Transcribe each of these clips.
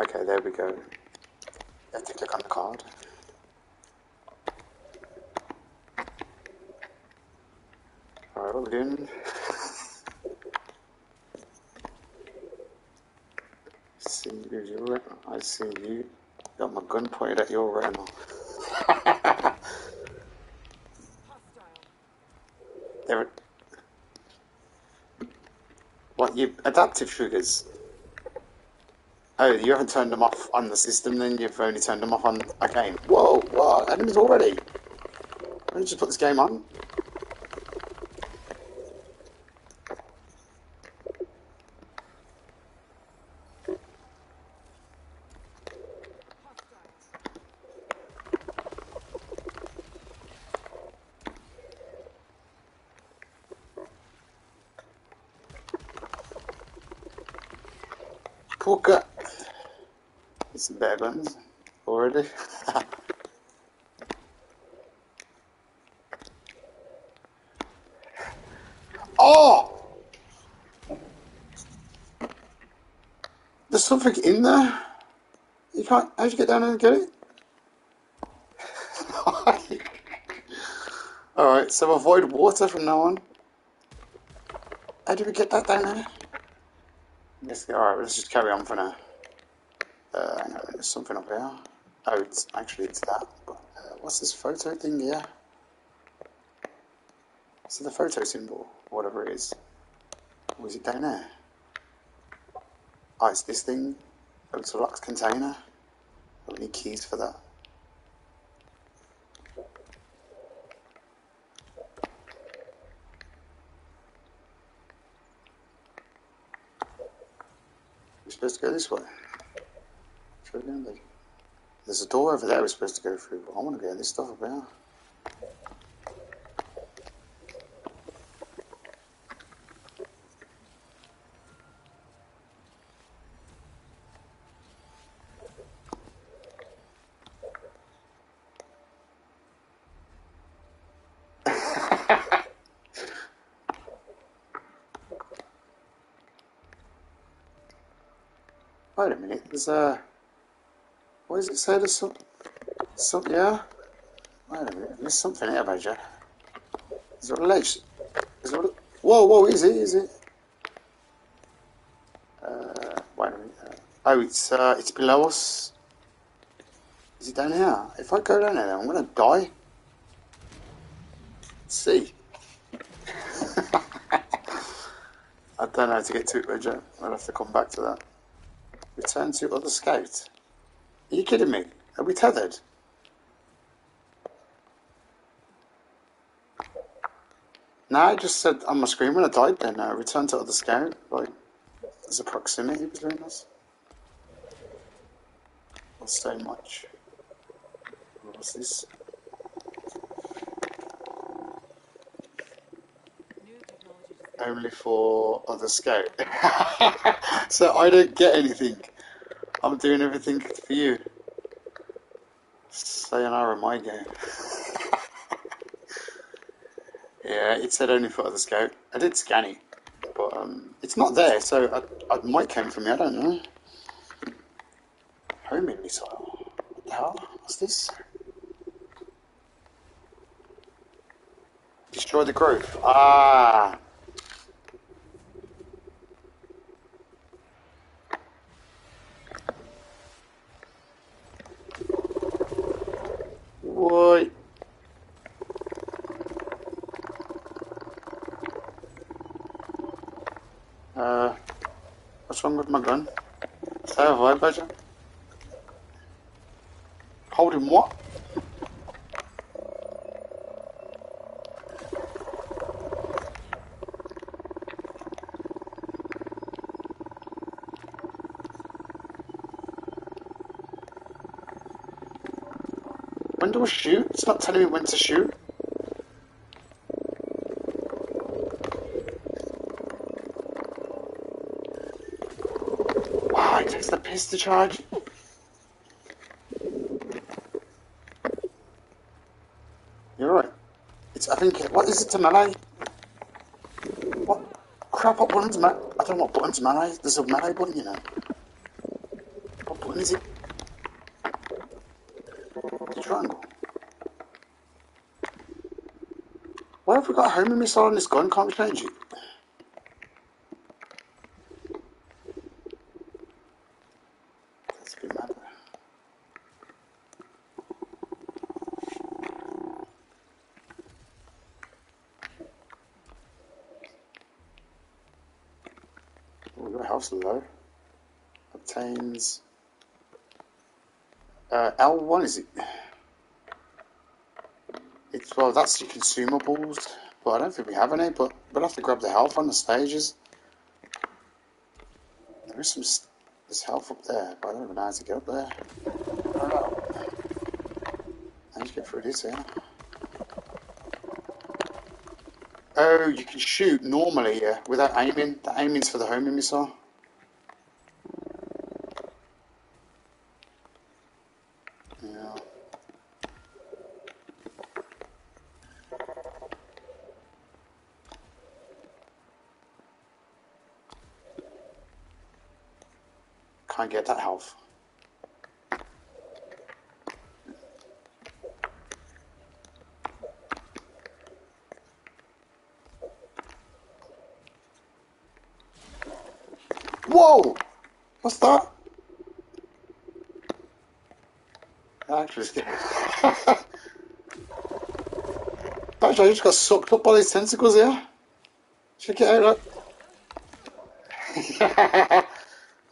Okay, there we go. You have to click on the card. Alright, what doing? see you, I see you. Got my gun pointed at your retina. there. What you adaptive triggers? Oh, you haven't turned them off on the system, then you've only turned them off on a game. Whoa, what? Enemies already? Don't you just put this game on? Already. oh! There's something in there. You can't. How'd you get down there and get it? Alright, so avoid water from now on. How did we get that down there? Alright, let's just carry on for now. There's something up here. Oh, it's actually it's that. But, uh, what's this photo thing here? Is it the photo symbol? Whatever it is. Or is it down there? Oh, it's this thing. Oh, it's a locked container. We need keys for that. We're supposed to go this way. Should we go There's a door over there we're supposed to go through. I want to get this stuff here. Wait a minute, there's a. It say? There's some. some yeah? Wait a minute, there's something here, Badger. Is there a ledge? Is there a, whoa, whoa, easy, easy. Uh, wait a minute. Uh, oh, it's, uh, it's below us. Is it down here? If I go down there, I'm gonna die. Let's see. I don't know how to get to it, Roger. I'll have to come back to that. Return to other scout. Are you kidding me? Are we tethered? No, I just said on my screen when I died then, uh, return to other scout. Like, there's a proximity between us. Not so much. What's this? only for other scout. so I don't get anything. I'm doing everything for you. Sayonara my game. yeah, it said only for other scout. I did scan it, but um, it's not there, so I, I might come from me, I don't know. Homing missile. What the hell? What's this? Destroy the growth. Ah! What? Uh, what's wrong with my gun? Is that a vibe badger? Holding what? When do I shoot? It's not telling me when to shoot. Wow, it takes the piss to charge. You're right. It's, I think, what is it to melee? What? Crap, what button's melee? I don't know what button's melee. There's a melee button, you know. What button is it? The triangle. Why have got a homing missile on this gun? Can't we change it? That's a bit mad. Your house low. Obtains. Uh, L1 is it? Well, that's your consumables, but I don't think we have any. But we'll have to grab the health on the stages. There is some there's health up there, but I don't even know how to get up there. I. How do get through this here? Oh, you can shoot normally, yeah, without aiming. The aiming's for the homing missile. Yeah. Can't get that health. Whoa! What's that? Actually, scared. Just got sucked up by these tentacles here. Check it out.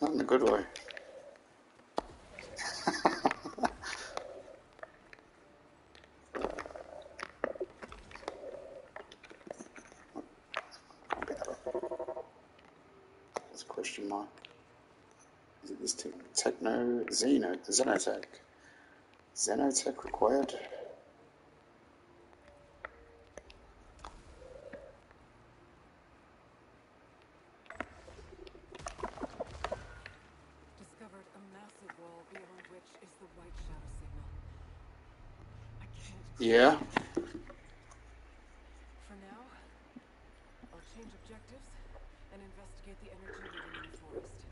Not in a good way. That's a question mark. Is it this te- techno Xeno Xenotech? Xenotech required? Discovered a massive wall beyond which is the white shadow signal. I can't. Yeah. For now, I'll change objectives and investigate the energy reading in the forest.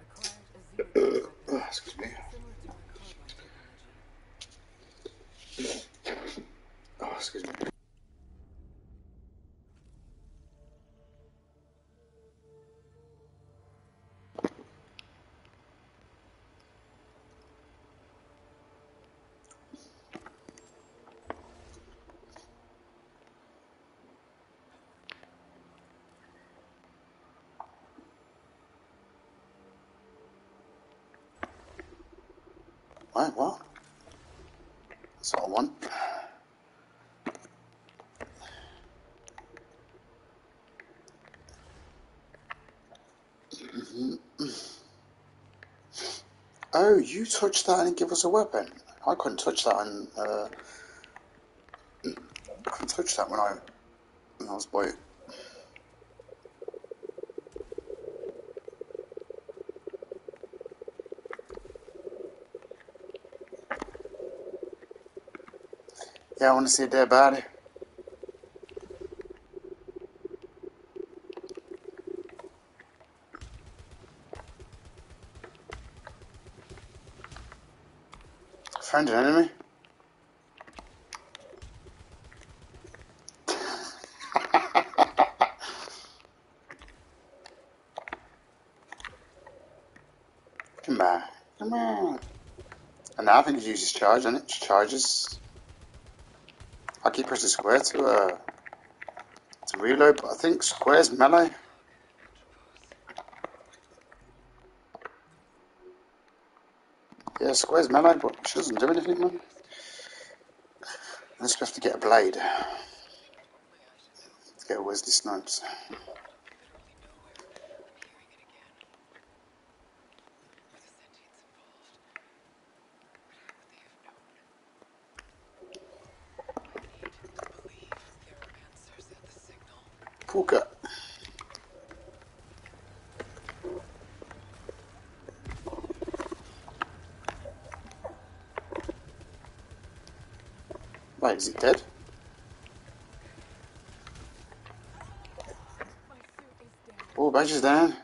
Acquired a zero weapon Oh, excuse me. similar to our carbine technology. Oh, excuse me. Wait, what? That's what I want. Oh, you touched that and give us a weapon. I couldn't touch that and uh, couldn't touch that when I when I was boy. Yeah, I want to see a dead body. Found an enemy. Come on, come on. And now I think it uses charge, and it charges. I keep pressing square to uh to reload, but I think square's melee. Yeah, square's melee, but she doesn't do anything, man. Let's have to get a blade. Let's get Wesley Snipes. Is it dead? My suit down. Oh, badge is down.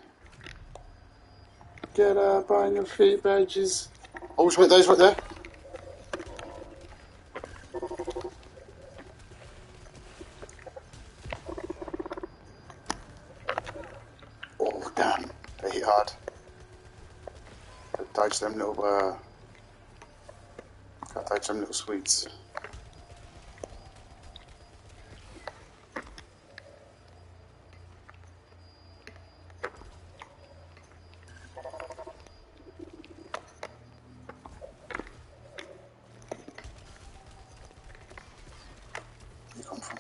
Get up on your feet, badges. Oh, it's right there, it's right there. Oh, damn. They hit hard. Dodge them little, uh... Gotta dodge them little sweets. You come from?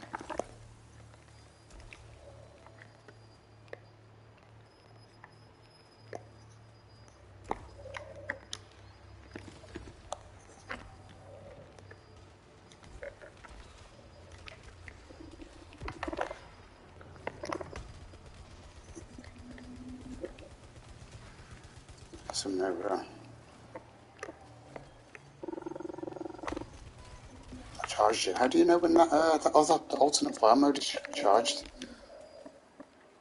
I charged it. How do you know when that, uh, other the alternate fire mode is charged?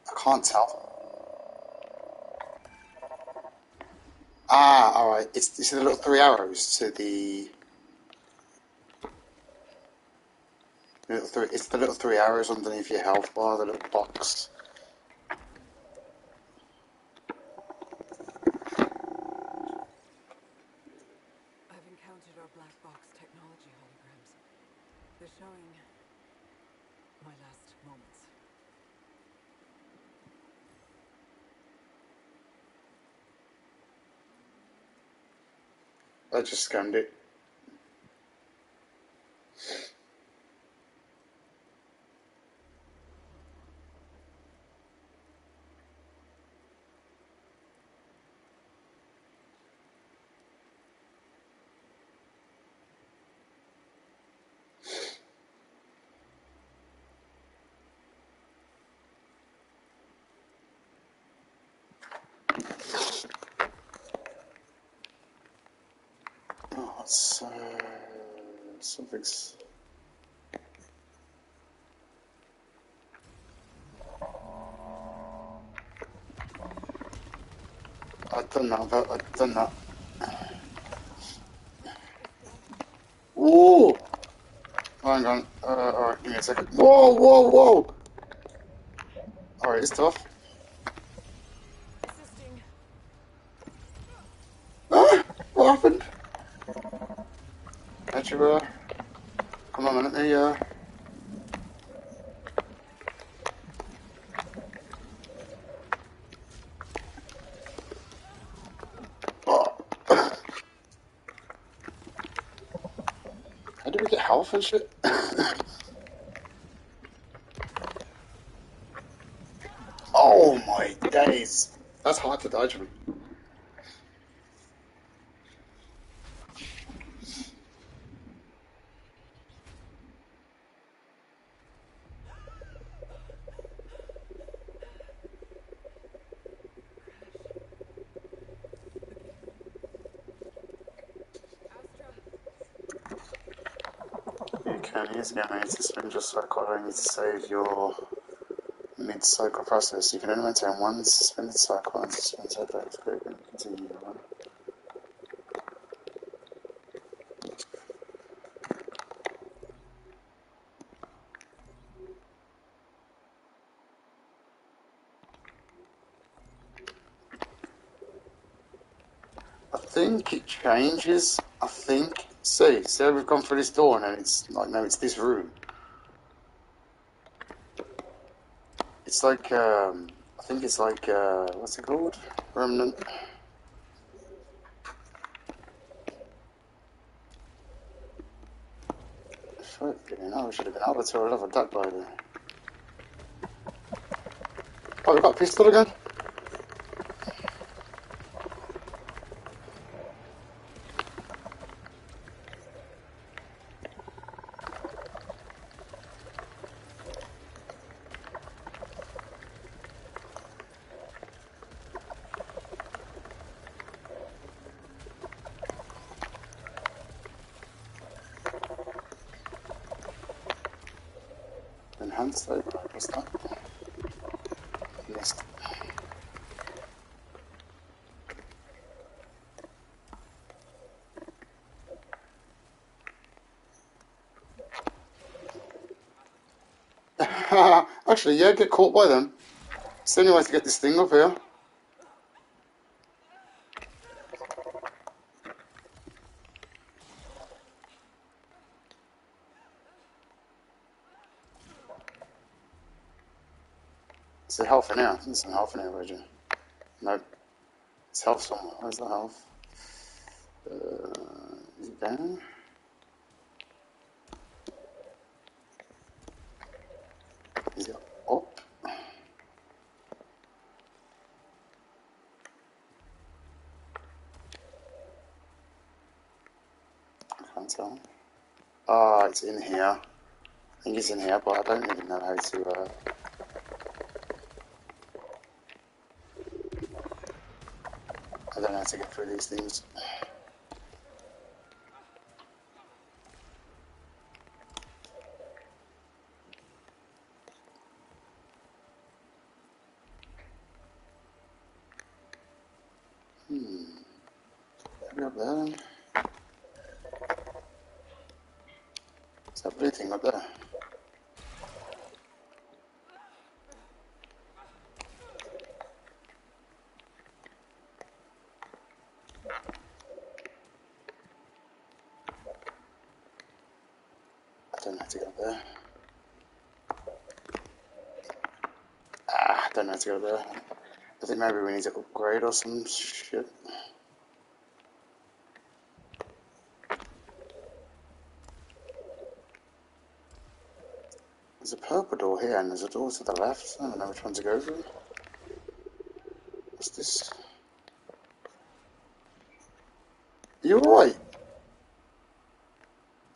I can't tell. Ah, alright. It's, it's the little three arrows to the. Little three, it's the little three arrows underneath your health bar, the little box. I've encountered our black box technology holograms. They're showing my last moments. I just scanned it. Oh, it's, uh, something's. Done that, but I've done that. Ooh! Hang on. Uh, alright, give me a second. Whoa, whoa, whoa! Alright, it's tough. Ah, what happened? You, uh... Come on, let me, uh... Oh. How health and shit? oh my days! That's hard to dodge from. Astra, You can use the animated suspend your cycle only to save your mid-cycle process. You can only maintain one suspended cycle and suspend cycle group and continue your run. I think it changes. See, so we've gone through this door and it's like no, it's this room. It's like um, I think it's like uh, what's it called? Remnant. Fuck, I should have been able to level that by then. Oh, we've got a pistol again. cancel Actually, yeah, get caught by them. It's the only way to get this thing up here. Here? There's some health in Roger. Nope. It's health somewhere. Where's the health? Uh, is it down? Is it up? I can't tell. Ah, it's in here. I think it's in here, but I don't really know how to. Uh... Get through these things. Hmm. Maybe up there. then. Is that blue thing up there? I don't know how to get up there. To up there. I think maybe we need to upgrade or some shit. There's a purple door here and there's a door to the left. I don't know which one to go through. What's this? You're alright?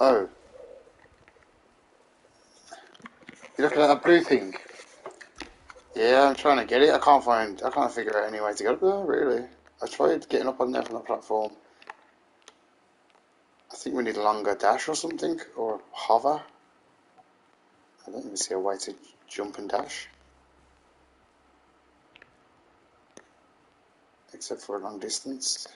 Oh. You looking at that blue thing? To get it. I can't find. I can't figure out any way to get up there. Really, I tried getting up on there from the platform. I think we need a longer dash or something, or hover. I don't even see a way to jump and dash, except for a long distance.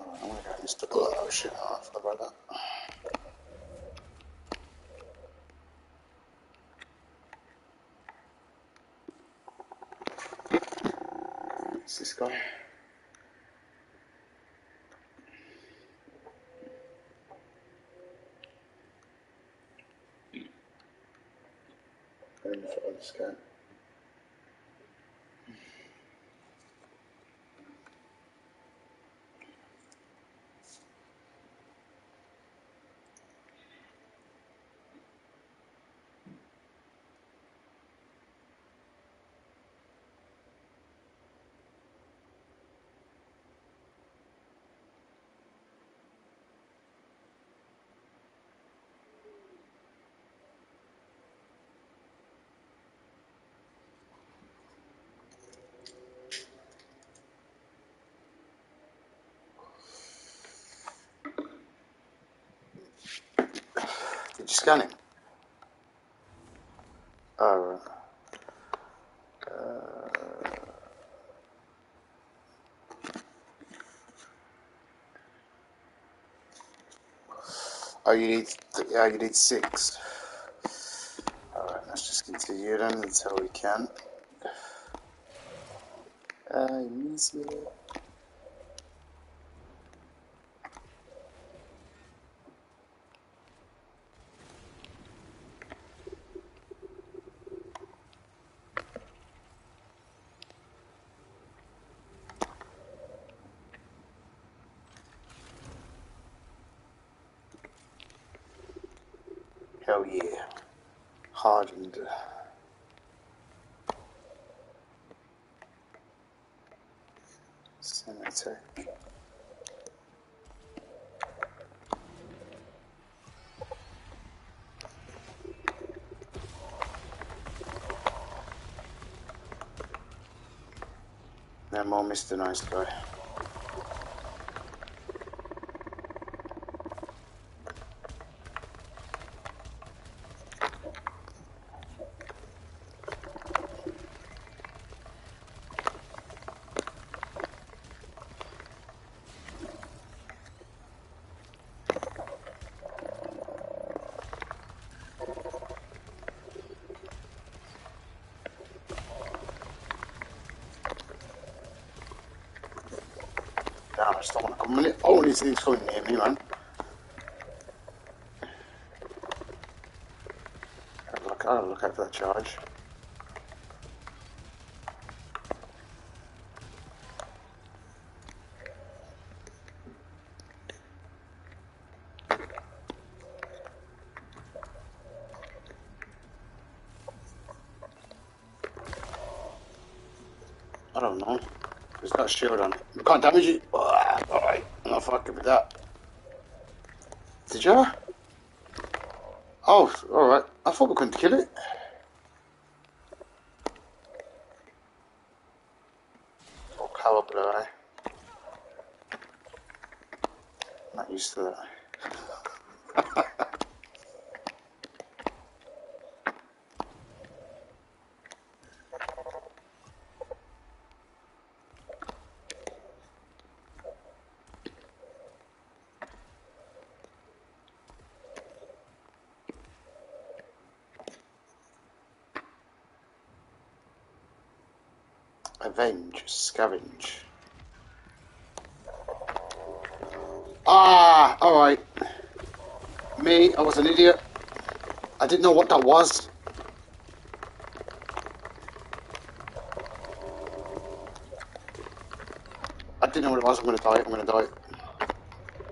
Alright, I'm gonna go and st- Oh shit! Oh, I forgot about that. It's this guy. I don't know if I just go. Did you scan? Oh, right. Uh, oh, you need. Yeah, you need six. All right, let's just continue then until we can. Uh, miss it. Hell yeah. Hardened. Uh, Senator. No more Mr. Nice Guy. down. I just don't want to come. I don't want these things coming near me, man. I'll look, I'll look out for that charge. I don't know. Got a shield on. We can't damage it. Fucking with that. Did you? Oh, alright. I thought we couldn't kill it. Oh, caliber, eh? Not used to that. Avenge, scavenge. Ah, alright. Me, I was an idiot. I didn't know what that was. I didn't know what it was. I'm gonna die. I'm gonna die.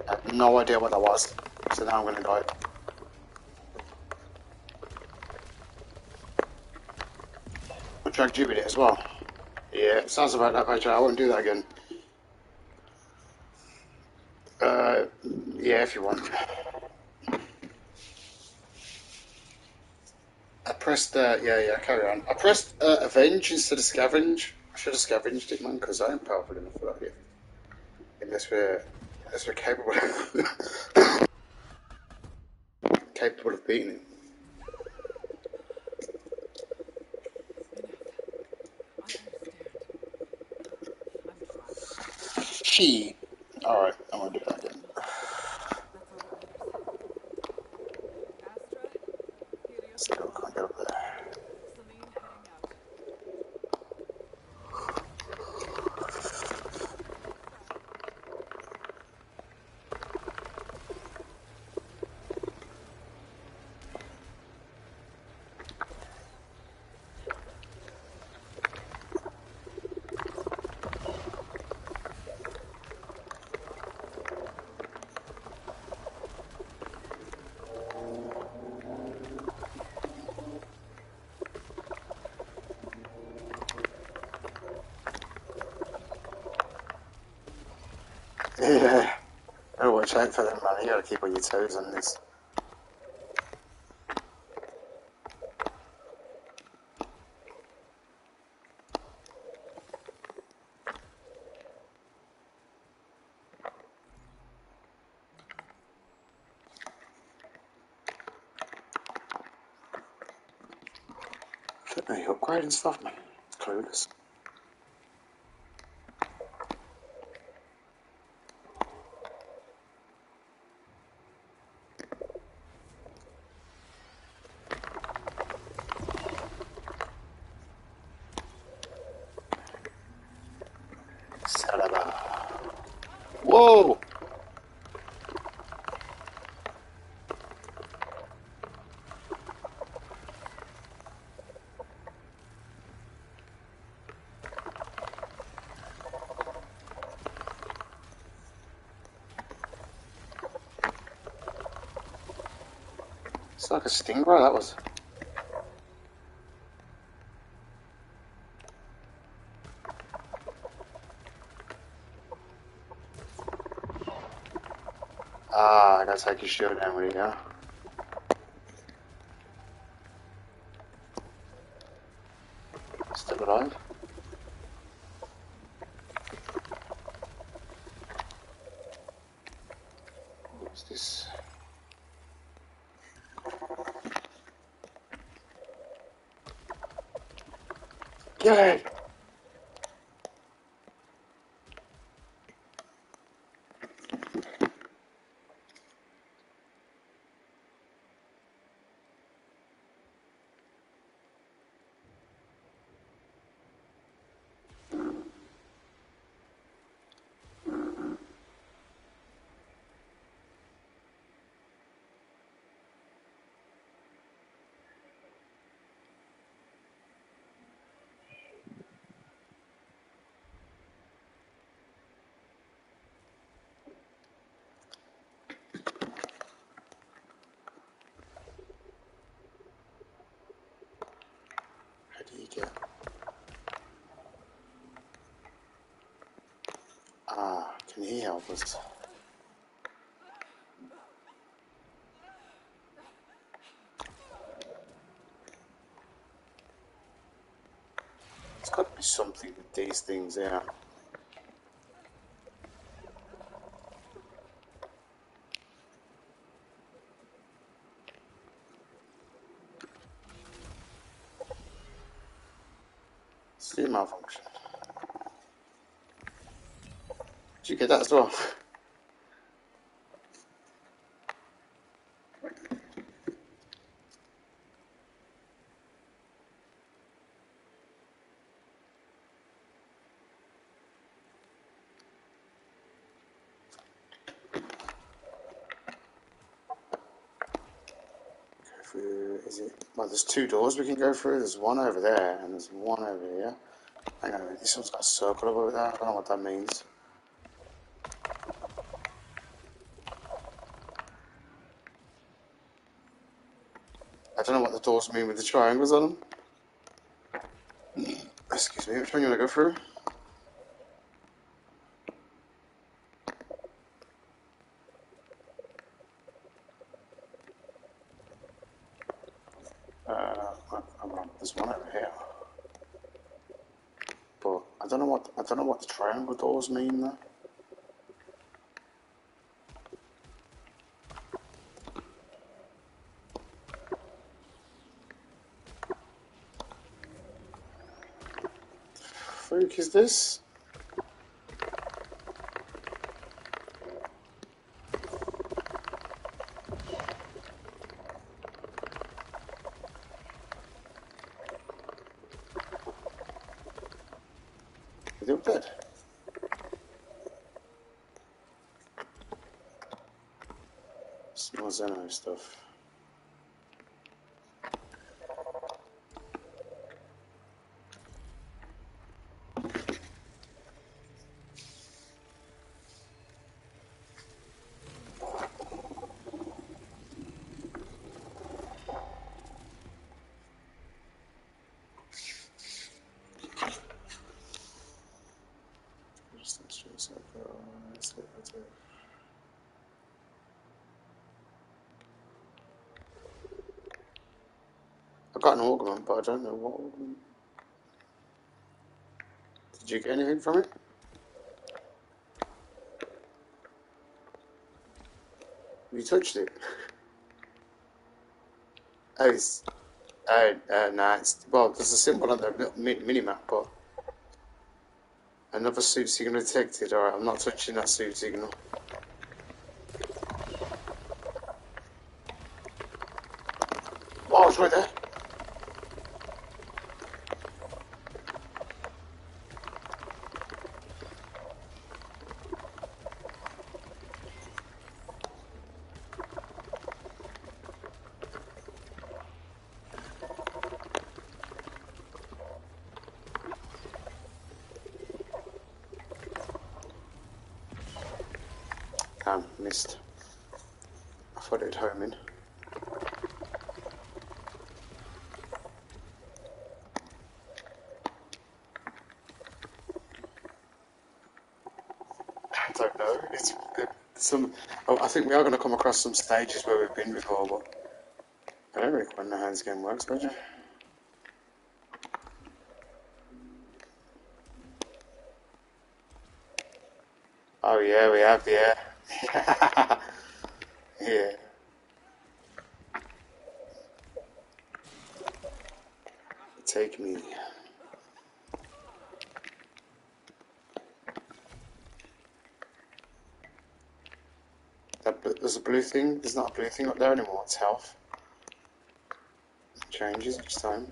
I had no idea what that was. So now I'm gonna die. I dragged you with it as well. Yeah, sounds about that, Patrick. I won't do that again. Uh, yeah, if you want. I pressed, uh, yeah, yeah, carry on. I pressed uh, Avenge instead of Scavenge. I should have scavenged it, man, because I am powerful enough for that yet. Unless we're, unless we're capable capable of beating him. She. Alright, I'm gonna do that again. Still can't get up there. Yeah. Oh, watch out for them, man. You gotta keep on your toes on this. Flip me, upgrading stuff, man. Clueless. Saraba. Whoa! It's like a stingray, that was. Ah, I gotta take your shield down with you, yeah? Good. Get he help us. It's got to be something with these things here. See malfunction. Did you get that as well? Is it? Well, there's two doors we can go through. There's one over there, and there's one over here. Hang on a minute, this one's got a circle over there. I don't know what that means. I mean with the triangles on them. Excuse me, which one you want to go through? Uh. There's one over here. But I don't know what I don't know what the triangle doors mean though. Is this? Is it dead? Small Xeno stuff. I got an augment, but I don't know what augment. Did you get anything from it? Have you touched it? Oh, it's. Oh, uh, nah, it's. Well, there's a symbol on the mi- mini map, but. Another suit signal detected. Alright, I'm not touching that suit signal. Oh, it's right there. Damn, missed. I thought it'd home in. I don't know. It's it, some. Oh, I think we are going to come across some stages where we've been before, but I don't really quite know how this game works, don't you? Oh yeah, we have, yeah. yeah. Take me. That there's a blue thing. There's not a blue thing up there anymore. It's health. Changes each time.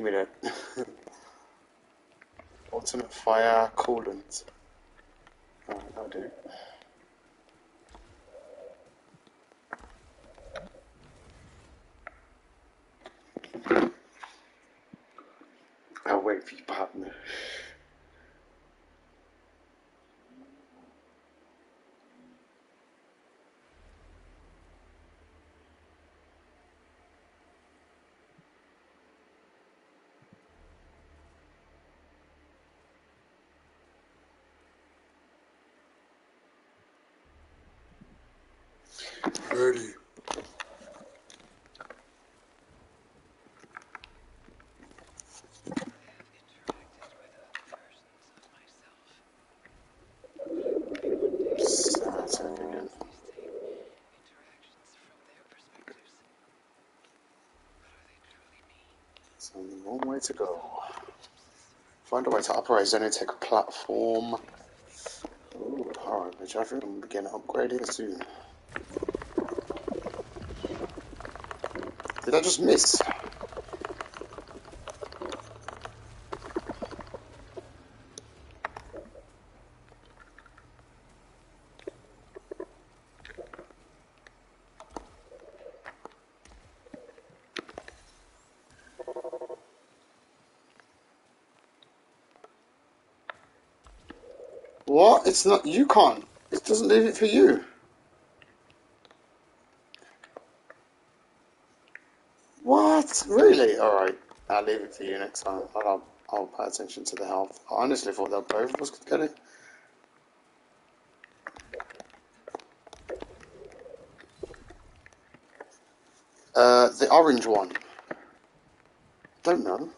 Give me that. Alternate fire coolant. Alright, that'll do. I'll wait for you, partner. Ready. Sounds like again. It's only one way to go. Find a way to operate Xenotech platform. Ooh, alright, which I think I'm begin upgrading soon. Did I just miss? What? It's not. You can't. It doesn't leave it for you. What? Really? Alright. I'll leave it for you next time. I'll, I'll pay attention to the health. I honestly thought that both of us could get it. Uh, the orange one. Don't know.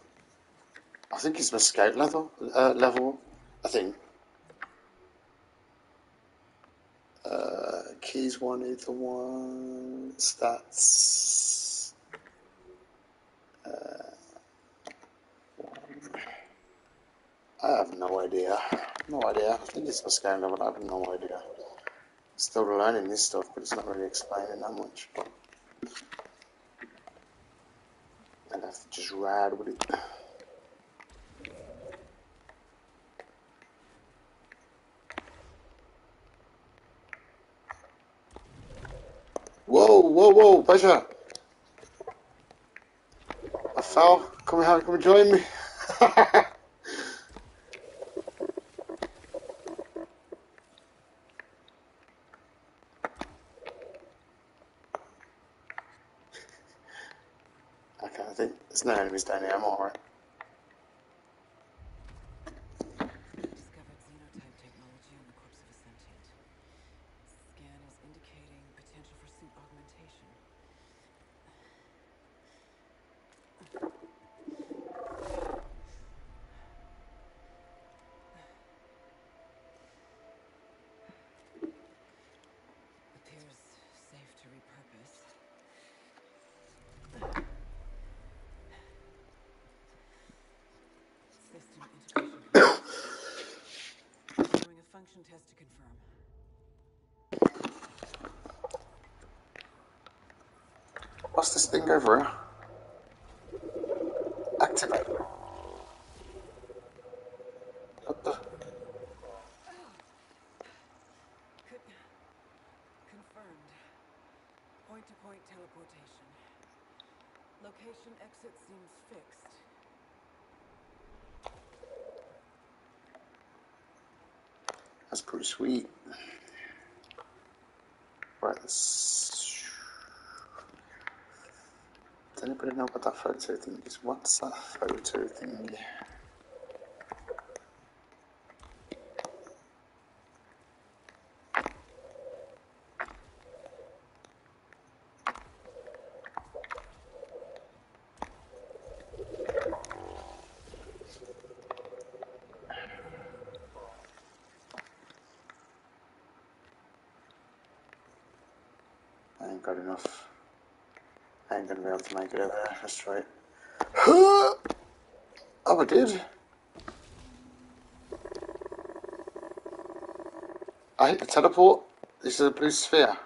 I think it's scout level. Uh, level. I think. One, ether one, stats. Uh. I have no idea. No idea. I think it's my scout level. I have no idea. Still learning this stuff, but it's not really explaining that much. And I'd have to just ride with it. Whoa, whoa, Basha! Come here, come and join me. okay, I think there's no enemies down here. I'm alright. Discovered xenotype technology on the corpse of a sentient. Scan is indicating potential for suit augmentation. Appears safe to repurpose. System integration. Doing a function test to confirm. What's this thing over here? Activate. What the? Could confirmed. Point to point teleportation. Location exit seems fixed. That's pretty sweet. Right, let's... Does anybody know what that photo thing is? What's that photo thing? I ain't got enough. I ain't gonna be able to make it try it. Oh, I did. I hit the teleport. This is a blue sphere.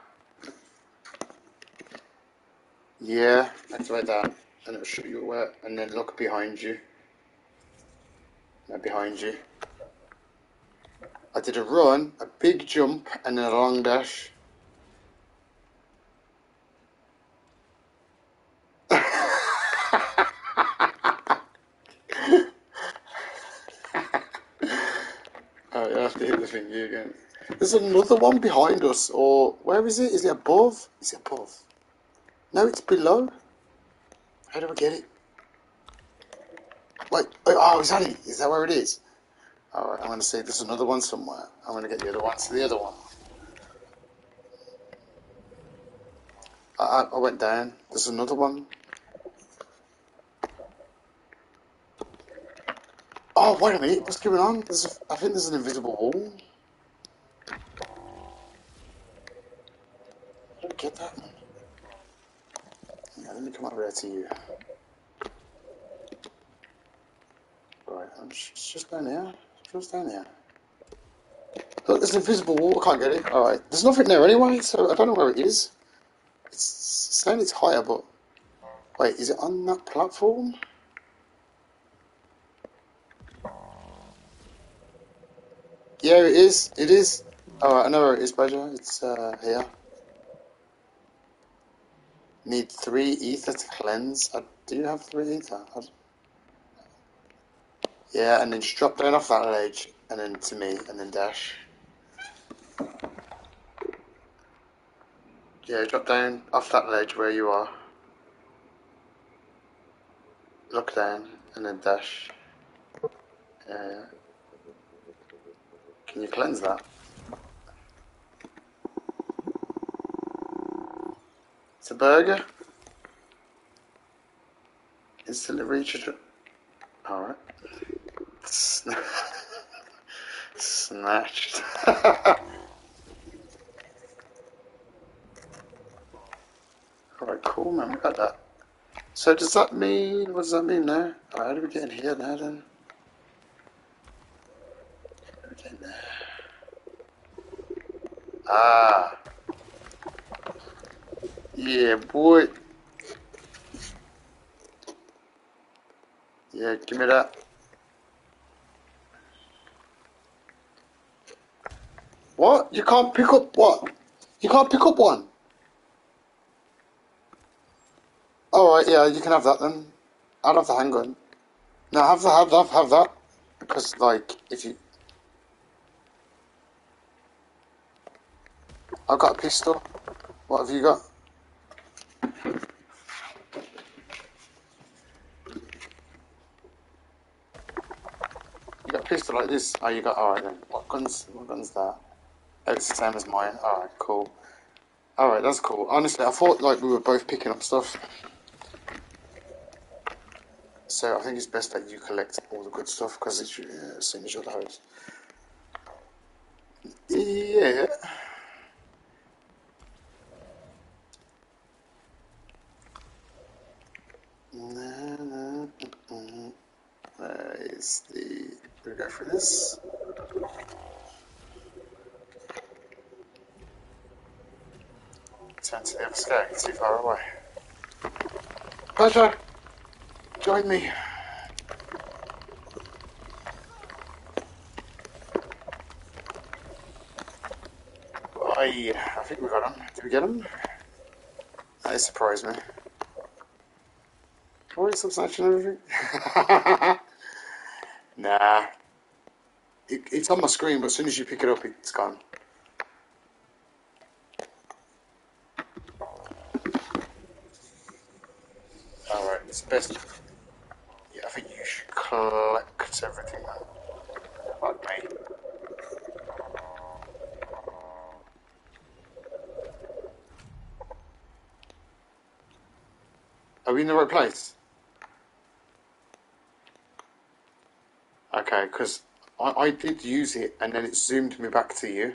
Yeah, activate that, and it'll shoot you where, and then look behind you. No, behind you. I did a run, a big jump, and then a long dash. Alright, again. There's another one behind us, or where is it? Is it above? Is it above? No, it's below. How do I get it? Wait, oh, is that it? Is that where it is? Alright, I'm going to see there's another one somewhere. I'm going to get the other one to the other one. I, I went down. There's another one. Oh, wait a minute. What's going on? There's a, I think there's an invisible wall. Get that? Yeah, let me come over there to you. Right, I'm just, just down here. Just down here. Look, there's an invisible wall. I can't get it. Alright. There's nothing there anyway, so I don't know where it is. It's saying it's higher, but... Wait, is it on that platform? Yeah, it is. It is. Oh, I know where it is, Badger. It's uh, here. Need three ether to cleanse. I do you have three ether. I... Yeah, and then just drop down off that ledge, and then to me, and then dash. Yeah, drop down off that ledge where you are. Look down, and then dash. Yeah. Can you cleanse that? It's a burger. Instantly reach Alright. Snatched. Alright, cool man, we got that. So does that mean, what does that mean now? Alright, how do we get in here now then? Ah. Yeah, boy. Yeah, give me that. What? You can't pick up what? You can't pick up one? Alright, yeah, you can have that then. I'll have the handgun. No, have the have that have that. Because like if you I've got a pistol. What have you got? You got a pistol like this? Oh, you got. Alright then. What guns? What guns that? Oh, it's the same as mine. Alright, cool. Alright, that's cool. Honestly, I thought like we were both picking up stuff. So I think it's best that you collect all the good stuff because it's uh, as soon as you're the. Yeah. Where is the. we go for this. Turn to the other sky, it's too far away. Pleasure! Join me. I, I think we got him. Did we get him? That surprised me. Can we substantial everything? nah. It, it's on my screen, but as soon as you pick it up, it's gone. Alright, it's best. Yeah, I think you should collect everything Like me. Are we in the right place? Okay, because I, did use it and then it zoomed me back to you.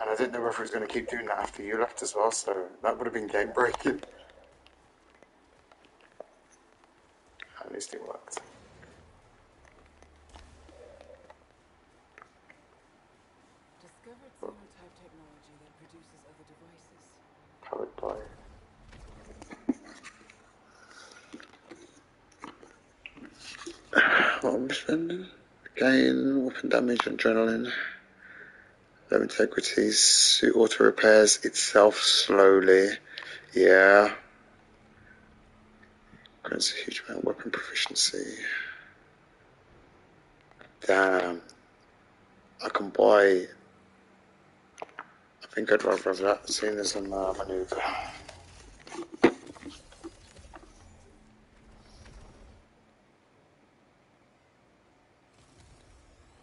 And I didn't know whether it was going to keep doing that after you left as well, so that would have been game breaking. At least it worked. Discovered xenotype technology that produces other devices. Powered by. What am I spending? Gain adrenaline. Low integrity, suit auto repairs itself slowly. Yeah. Grants a huge amount of weapon proficiency. Damn. I can buy. I think I'd rather have that, seeing as I'm uh, maneuver.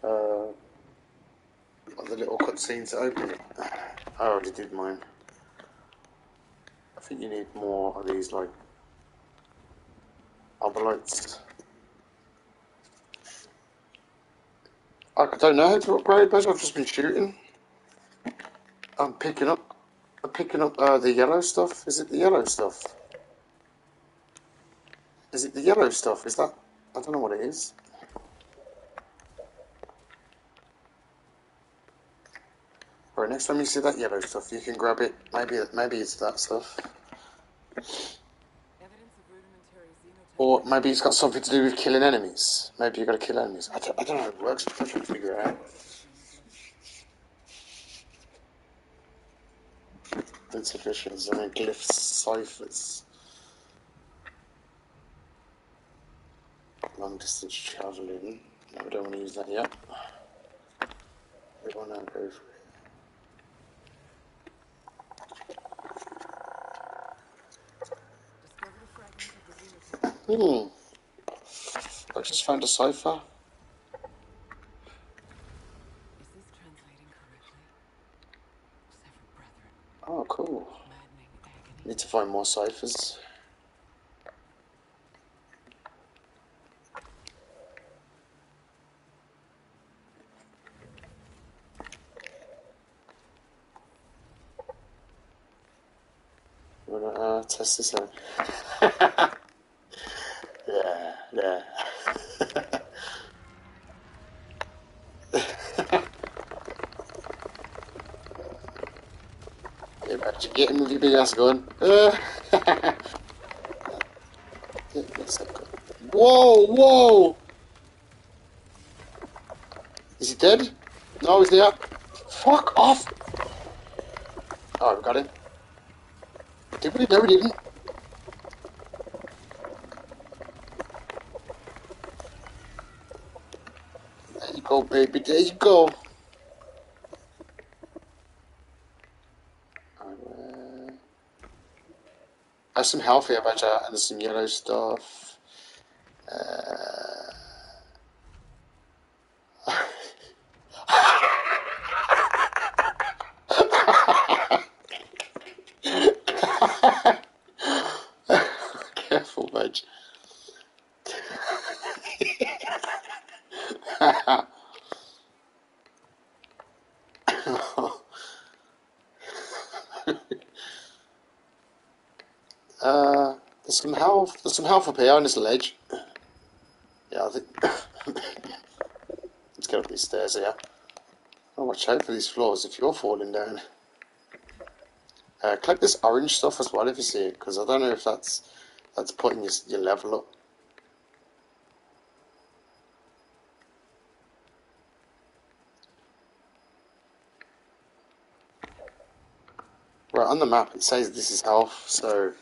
Uh, the cutscenes that open it. I already did mine. I think you need more of these, like, other lights. I don't know how to upgrade, but I've just been shooting. I'm picking up, I'm picking up uh, the yellow stuff. Is it the yellow stuff? Is it the yellow stuff? Is that? I don't know what it is. Next time you see that yellow stuff, you can grab it. Maybe, maybe it's that stuff. Or maybe it's got something to do with killing enemies. Maybe you've got to kill enemies. I don't, I don't know how it works. I'm trying to figure it out. Insufficient. I mean, glyphs, ciphers. Long distance traveling. No, we don't want to use that yet. We want to go for it. Discovered a fragment of the xenotype. Hmm. I just found a cipher. Is this translating correctly? Severed brethren, Oh, cool. maddening agony. Need to find more ciphers. Wanna uh, test this out? yeah, yeah. Imagine getting with your big ass gun. Uh, whoa, whoa! Is he dead? No, he's there. Fuck off! Oh, we got him. Did we? No, we didn't. There you go, baby. There you go. There's some health here, Badger, and some yellow stuff. Uh, careful, Badge. Uh, there's some health. There's some health up here on this ledge. Yeah, I think. Let's get up these stairs here. Oh, watch out for these floors if you're falling down. Uh, collect this orange stuff as well if you see it, because I don't know if that's that's putting your, your level up. Right on the map, it says this is health, so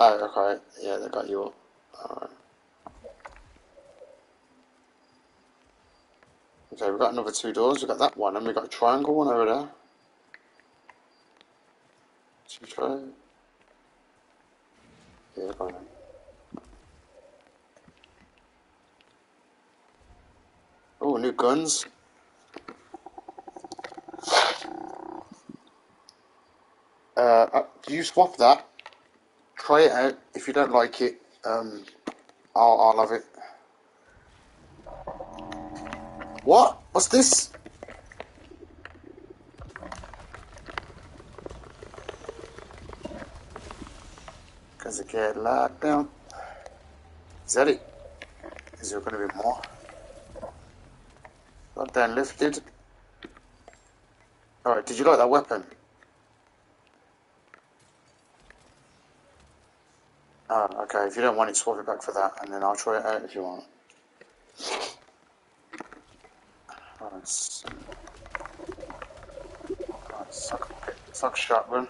Oh, they got you. Alright. Okay, we've got another two doors. We've got that one, and we've got a triangle one over there. Should we? Yeah, go on then. Oh, new guns. Uh, uh, you swap that. Try it out. If you don't like it, um, I'll, I'll have it. What? What's this? Because it get locked down. Is that it? Is there going to be more? Lockdown lifted. Alright, did you like that weapon? Oh, okay. If you don't want it, swap it back for that, and then I'll try it out if you want. Right, suck, suck shotgun.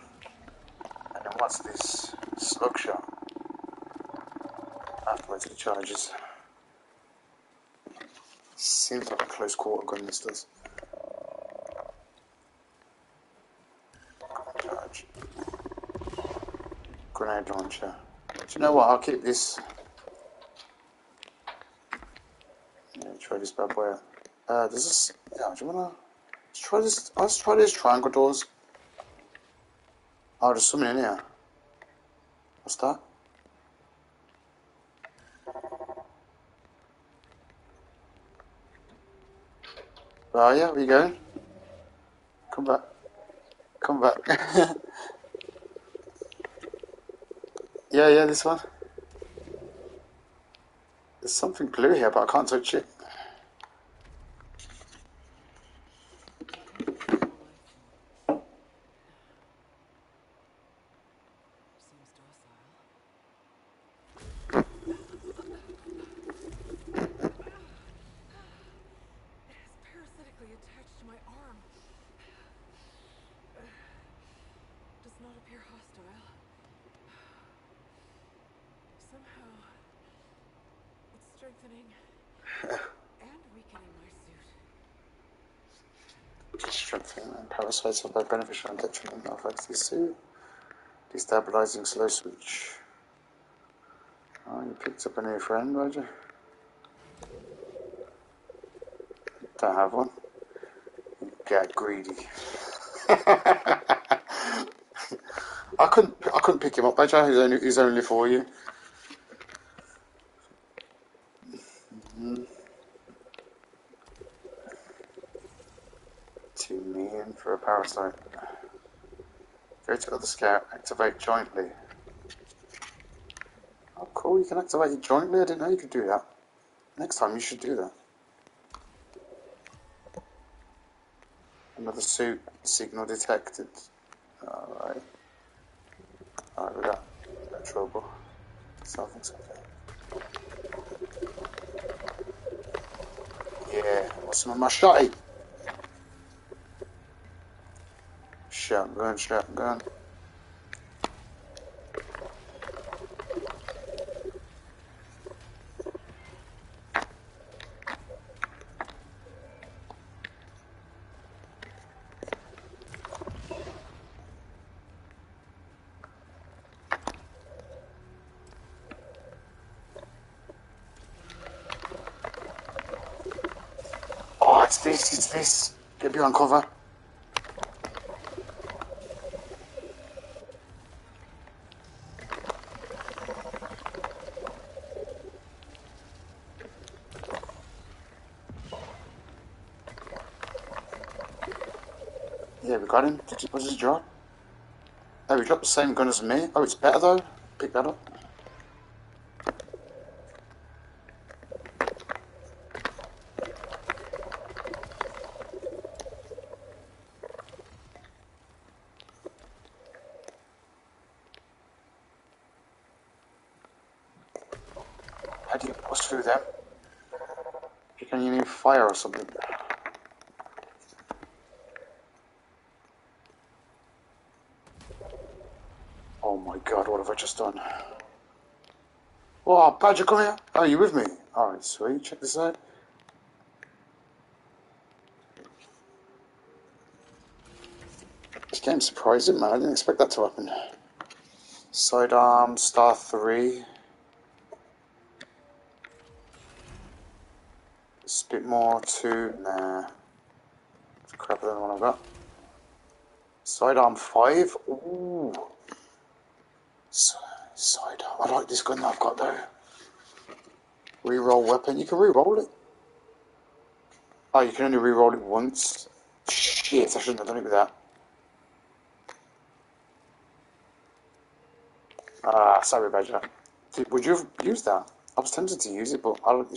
And then what's this? Slug shot. It charges. Seems like a close quarter gun this does. Charge. Grenade launcher. You know what? I'll keep this. Yeah, try this bad boy. Uh, does this. Yeah, do you wanna. Let's try this. Let's try these triangle doors. Oh, there's something in here. What's that? Where are you? Where you going? Come back. Come back. yeah, yeah, this one. There's something blue here, but I can't touch it. Seems docile. It is parasitically attached to my arm. Does not appear hostile. Somehow, it's strengthening and weakening my suit. Parasites are both beneficial and detrimental effects to the suit. Destabilizing slow switch. Oh, you picked up a new friend, Roger. Don't have one. Get greedy. I couldn't. I couldn't pick him up, Badger. He's only. He's only for you. For. Go to other scout. Activate jointly. Oh, cool. You can activate it jointly. I didn't know you could do that. Next time you should do that. Another suit signal detected. Alright. Alright, we got no trouble. So I think it's okay. Yeah, what's my shotty? Shotgun, shotgun. Oh, it's this, it's this. Get behind cover. Yeah, we got him. Did you, what did he drop? Oh, he dropped the same gun as me. Oh, it's better though. Pick that up. How do you push through them? Can you need fire or something? Oh my god, what have I just done? Come here. Oh, you with me? Alright, sweet. Check this out. This game's surprising, man. I didn't expect that to happen. Sidearm, star 3. It's a bit more to. Nah. It's crappier than the one I've got. Sidearm 5. Ooh. Sidearm. I like this gun that I've got though. Reroll weapon. You can reroll it. Oh, you can only reroll it once. Shit, I shouldn't have done it with that. Ah, sorry, Badger. Would you have used that? I was tempted to use it, but I like the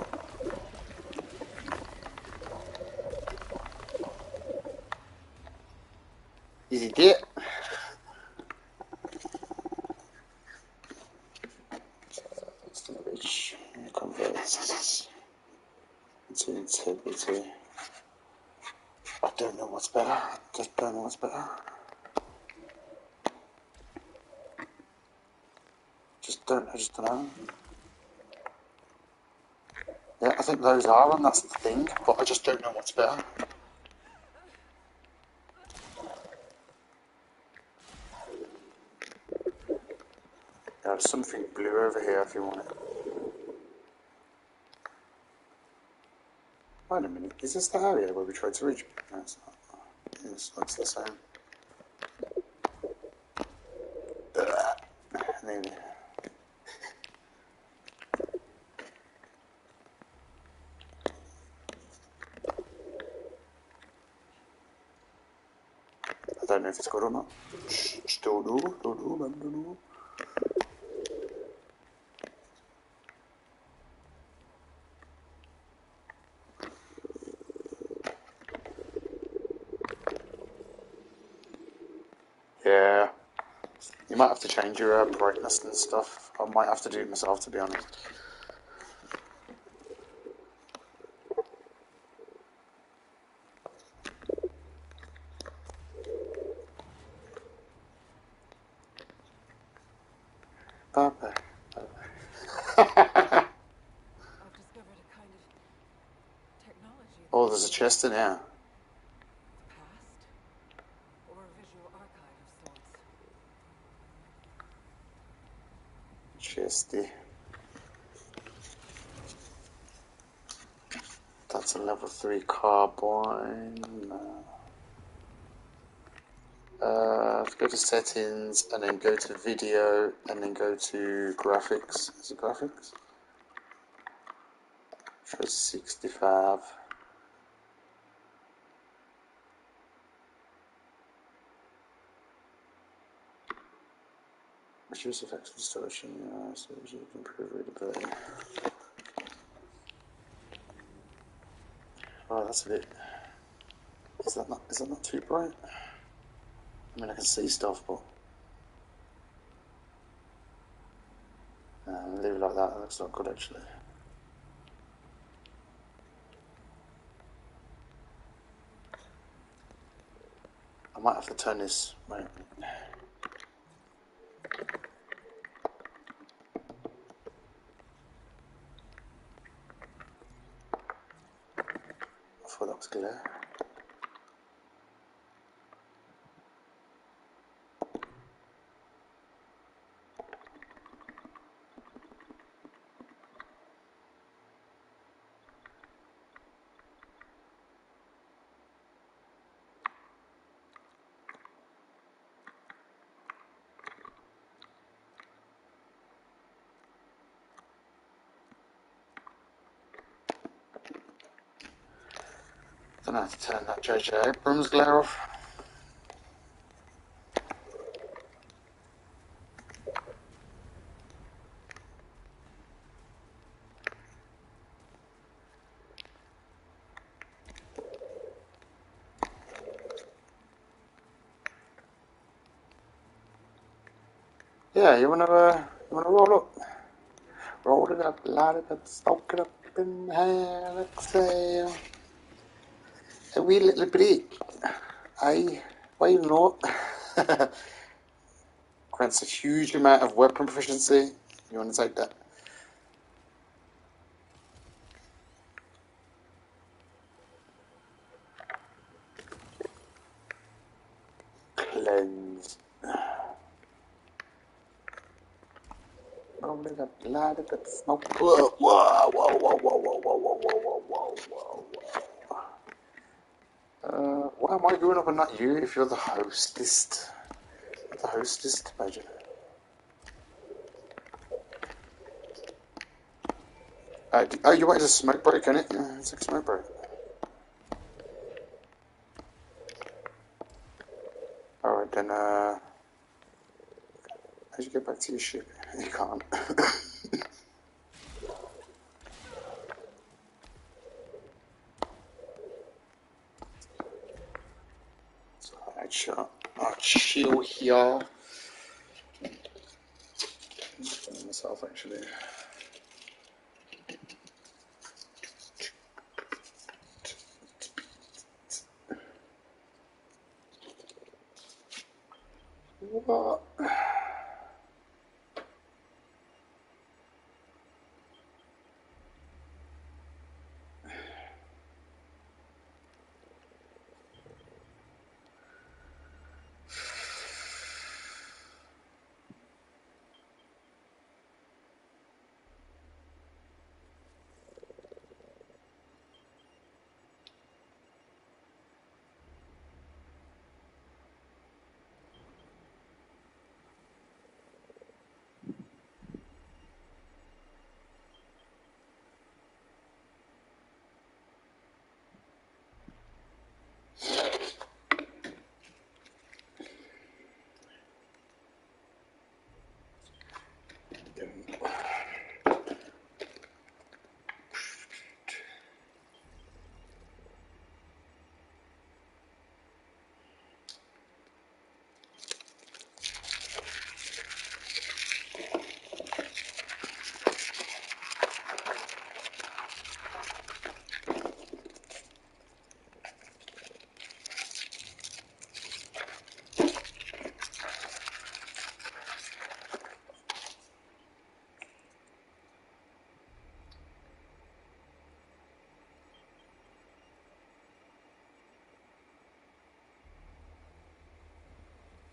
those are, and that's the thing. But I just don't know what's better. There's something blue over here if you want it. Wait a minute, is this the area where we tried to reach? No, it's not. It's, it's the same. Maybe. I don't know if it's good or not. Shh, don't know, don't know, man, don't know. Yeah. You might have to change your uh, brightness and stuff. I might have to do it myself, to be honest. Bye bye. I've discovered a kind of technology Oh, there's a chest in here. the past or a visual of sorts. Chesty. That's a level 3 carbine. Uh, go to settings and then go to video and then go to graphics. Is it graphics? Try 65. Reduce effects of distortion, yeah, so you can improve readability. Oh, that's a bit. Is that not? Is that not too bright? I mean, I can see stuff, but uh, leave it like that. That looks not good, actually. I might have to turn this. Wait. I thought that was glare. Don't have to turn that JJ Abrams glare off. Yeah, you wanna uh, you wanna roll up? Roll it up, light it up, smoke it up in the hand, exhale. A wee little break. Aye, why not? Grants a huge amount of weapon proficiency. You want to take that? Cleanse. Smoke. Whoa, whoa, whoa, whoa, whoa, whoa, whoa, whoa, whoa, whoa, whoa, am I going up and not you if you're the hostess? The hostess badger. Uh, oh, you want a smoke break, innit? Yeah, it's like a smoke break. Alright, then, uh... How'd you get back to your ship?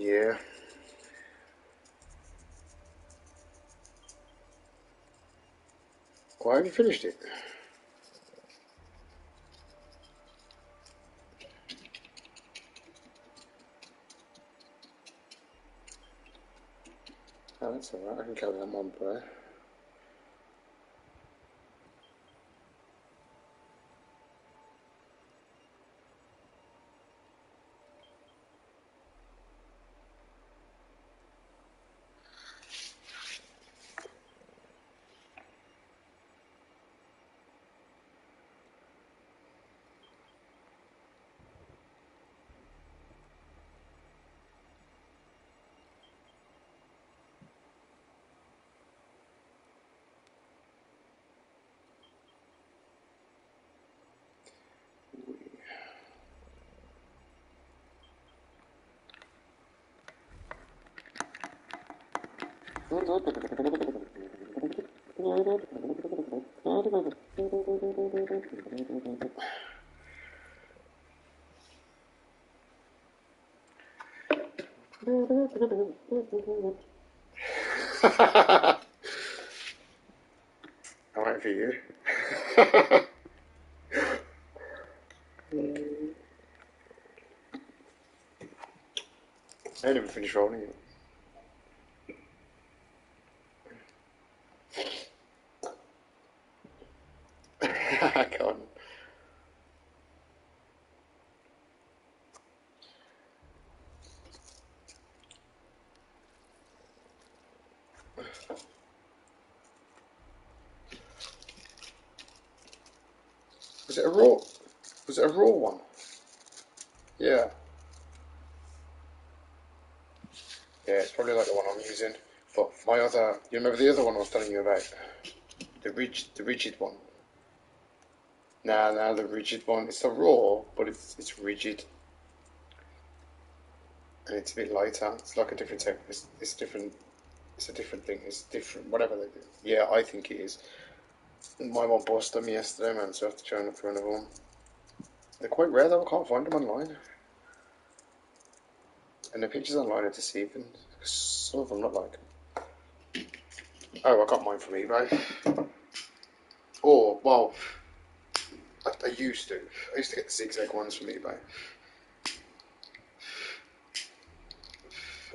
Yeah. Why have you finished it? Oh, that's alright, I can carry on one bro. I went for you. I didn't finish rolling it. You remember the other one I was telling you about? The rigid, the rigid one. Now, now the rigid one. It's a raw, but it's it's rigid, and it's a bit lighter. It's like a different type. It's, it's different. It's a different thing. It's different. Whatever. They do. Yeah, I think it is. My mom bought them yesterday, man. So I have to try up for another one. They're quite rare though. I can't find them online. And the pictures online are deceiving. Some of them look like Oh, I got mine from eBay. Or well, I, I used to. I used to get the zigzag ones from eBay.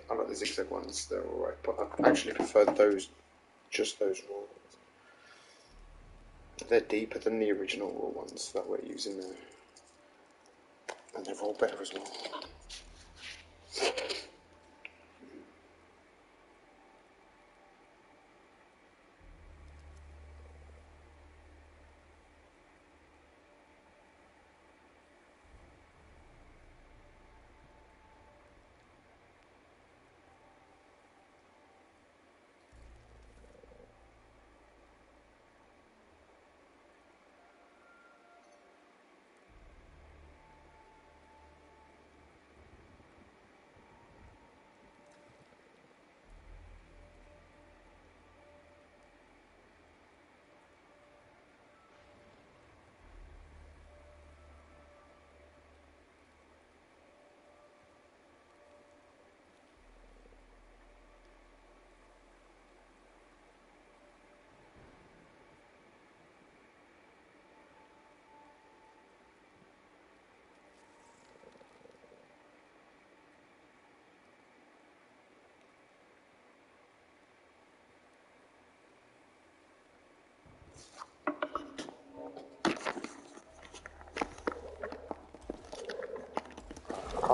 I like the zigzag ones, they're alright, but I actually prefer those, just those raw ones. They're deeper than the original raw ones that we're using there. And they're all better as well.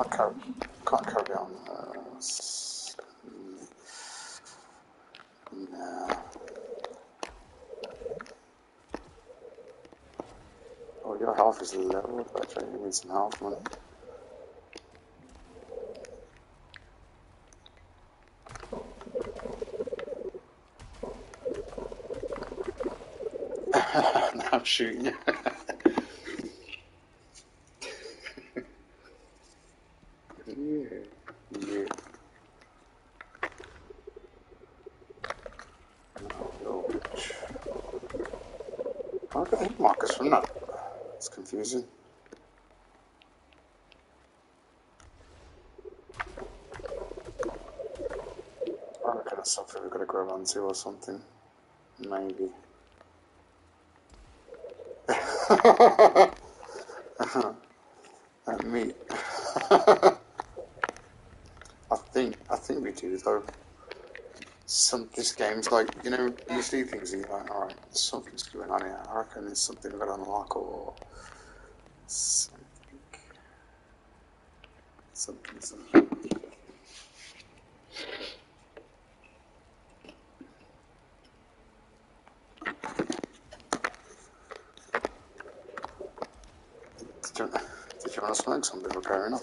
Can't carry, can't carry on. Uh, no. Oh, your health is low, but I need some health money. now I'm shooting you. yeah. Yeah. No, no, bitch. I got hit markers from that. It's confusing. I reckon it's something we've got to grab onto or something. Maybe. That meat. I think I think we do though. Some this game's like you know you see things and you're like all right something's going on here. I reckon it's something got to unlock or something. Something. something. Did you, before carrying on?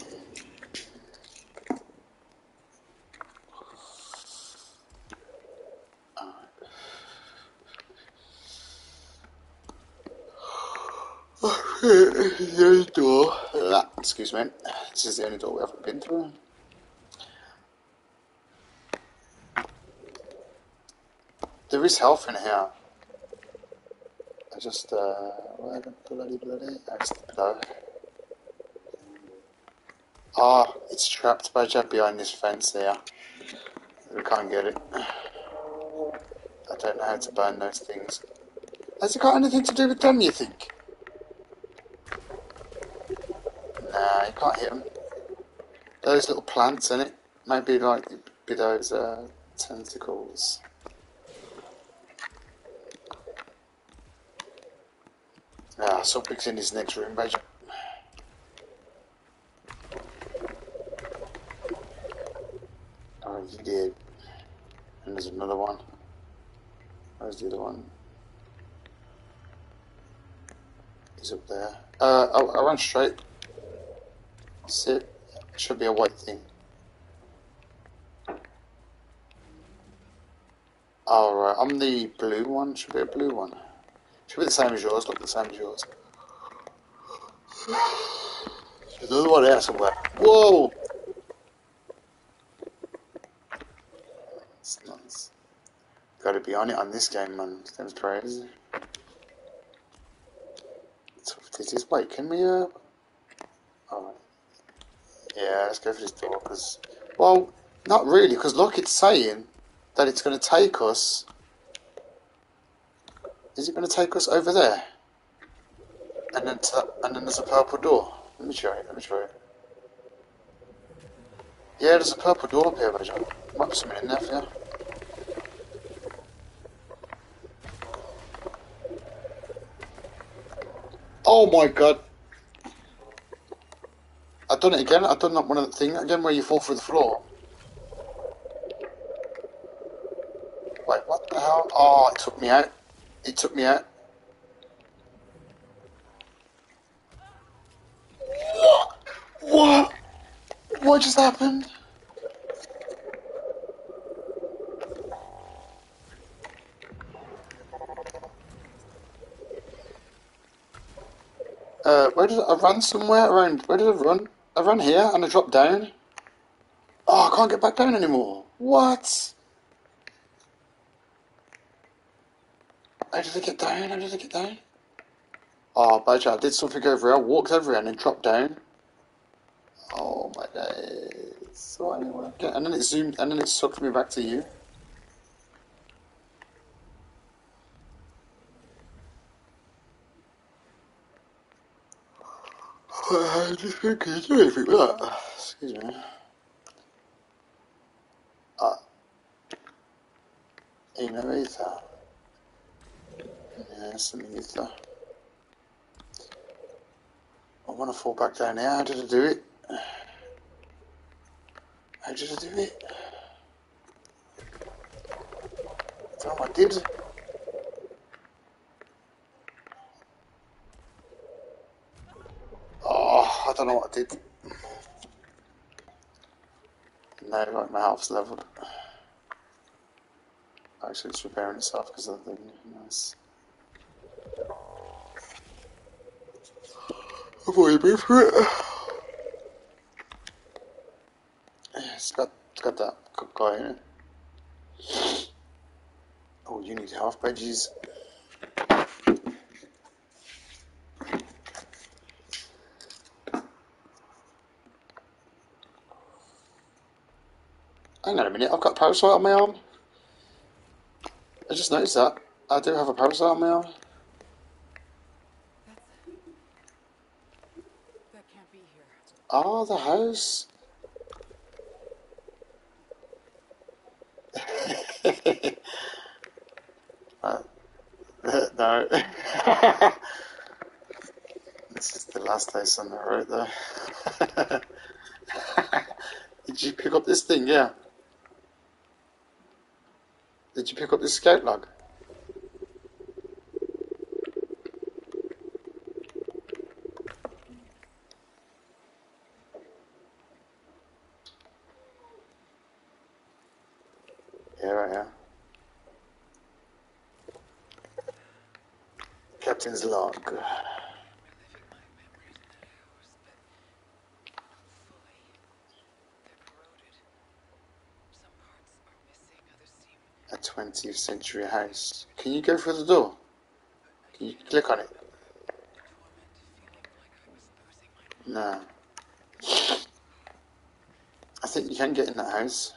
the only door. Excuse me. This is the only door we haven't been through. There is health in here. I just, uh, where the bloody bloody? That's the. Ah, it's trapped by Jab behind this fence here. We can't get it. I don't know how to burn those things. Has it got anything to do with them, you think? Nah, you can't hit them. Those little plants in it. Maybe like be those uh, tentacles. Ah, something's in his next room, Rachel. I, I went straight. That's it. Should be a white thing. Alright, I'm the blue one. Should be a blue one. Should be the same as yours. Look the same as yours. There's another one out somewhere. Whoa! It's. Gotta be on it on this game, man. This game's crazy. Titties. Wait, can we, uh... Oh. Yeah, let's go for this door, because... Well, not really, because look, it's saying that it's going to take us... Is it going to take us over there? And then, to, and then there's a purple door. Let me show you, let me show you. Yeah, there's a purple door up here, Roger. Might be something in there for you. Oh my god. I've done it again. I've done that one of the thing again where you fall through the floor. Wait, what the hell? Oh, it took me out. It took me out. What? What? What just happened? Uh, where did I run somewhere around? Where did I run? I ran here and I dropped down. Oh, I can't get back down anymore. What? How did I get down? How did I get down? Oh, Badger, I did something over here. I walked over here and then dropped down. Oh my days. So anyway, and then it zoomed, and then it sucked me back to you. I just think I do anything with that. Excuse me. Uh, email ether. Yeah, something ether. I want to fall back down here. How did I do it? How did I do it? I did. Oh, I don't know what I did. No, like my health's leveled. Actually, it's repairing itself because of the thing. Nice. I've already been it. It's got, it's got that guy in it. Oh, you need half veggies. Hang on a minute, I've got parasite on my arm. I just noticed that. I do have a parasite on my arm. That can't be here. Oh, the house. uh, no. this is the last house on the road, though. Did you pick up this thing? Yeah. Did you pick up this scout log? Yeah, right here. Captain's log. 19th century house. Can you go through the door? Can you click on it? No. I think you can get in that house.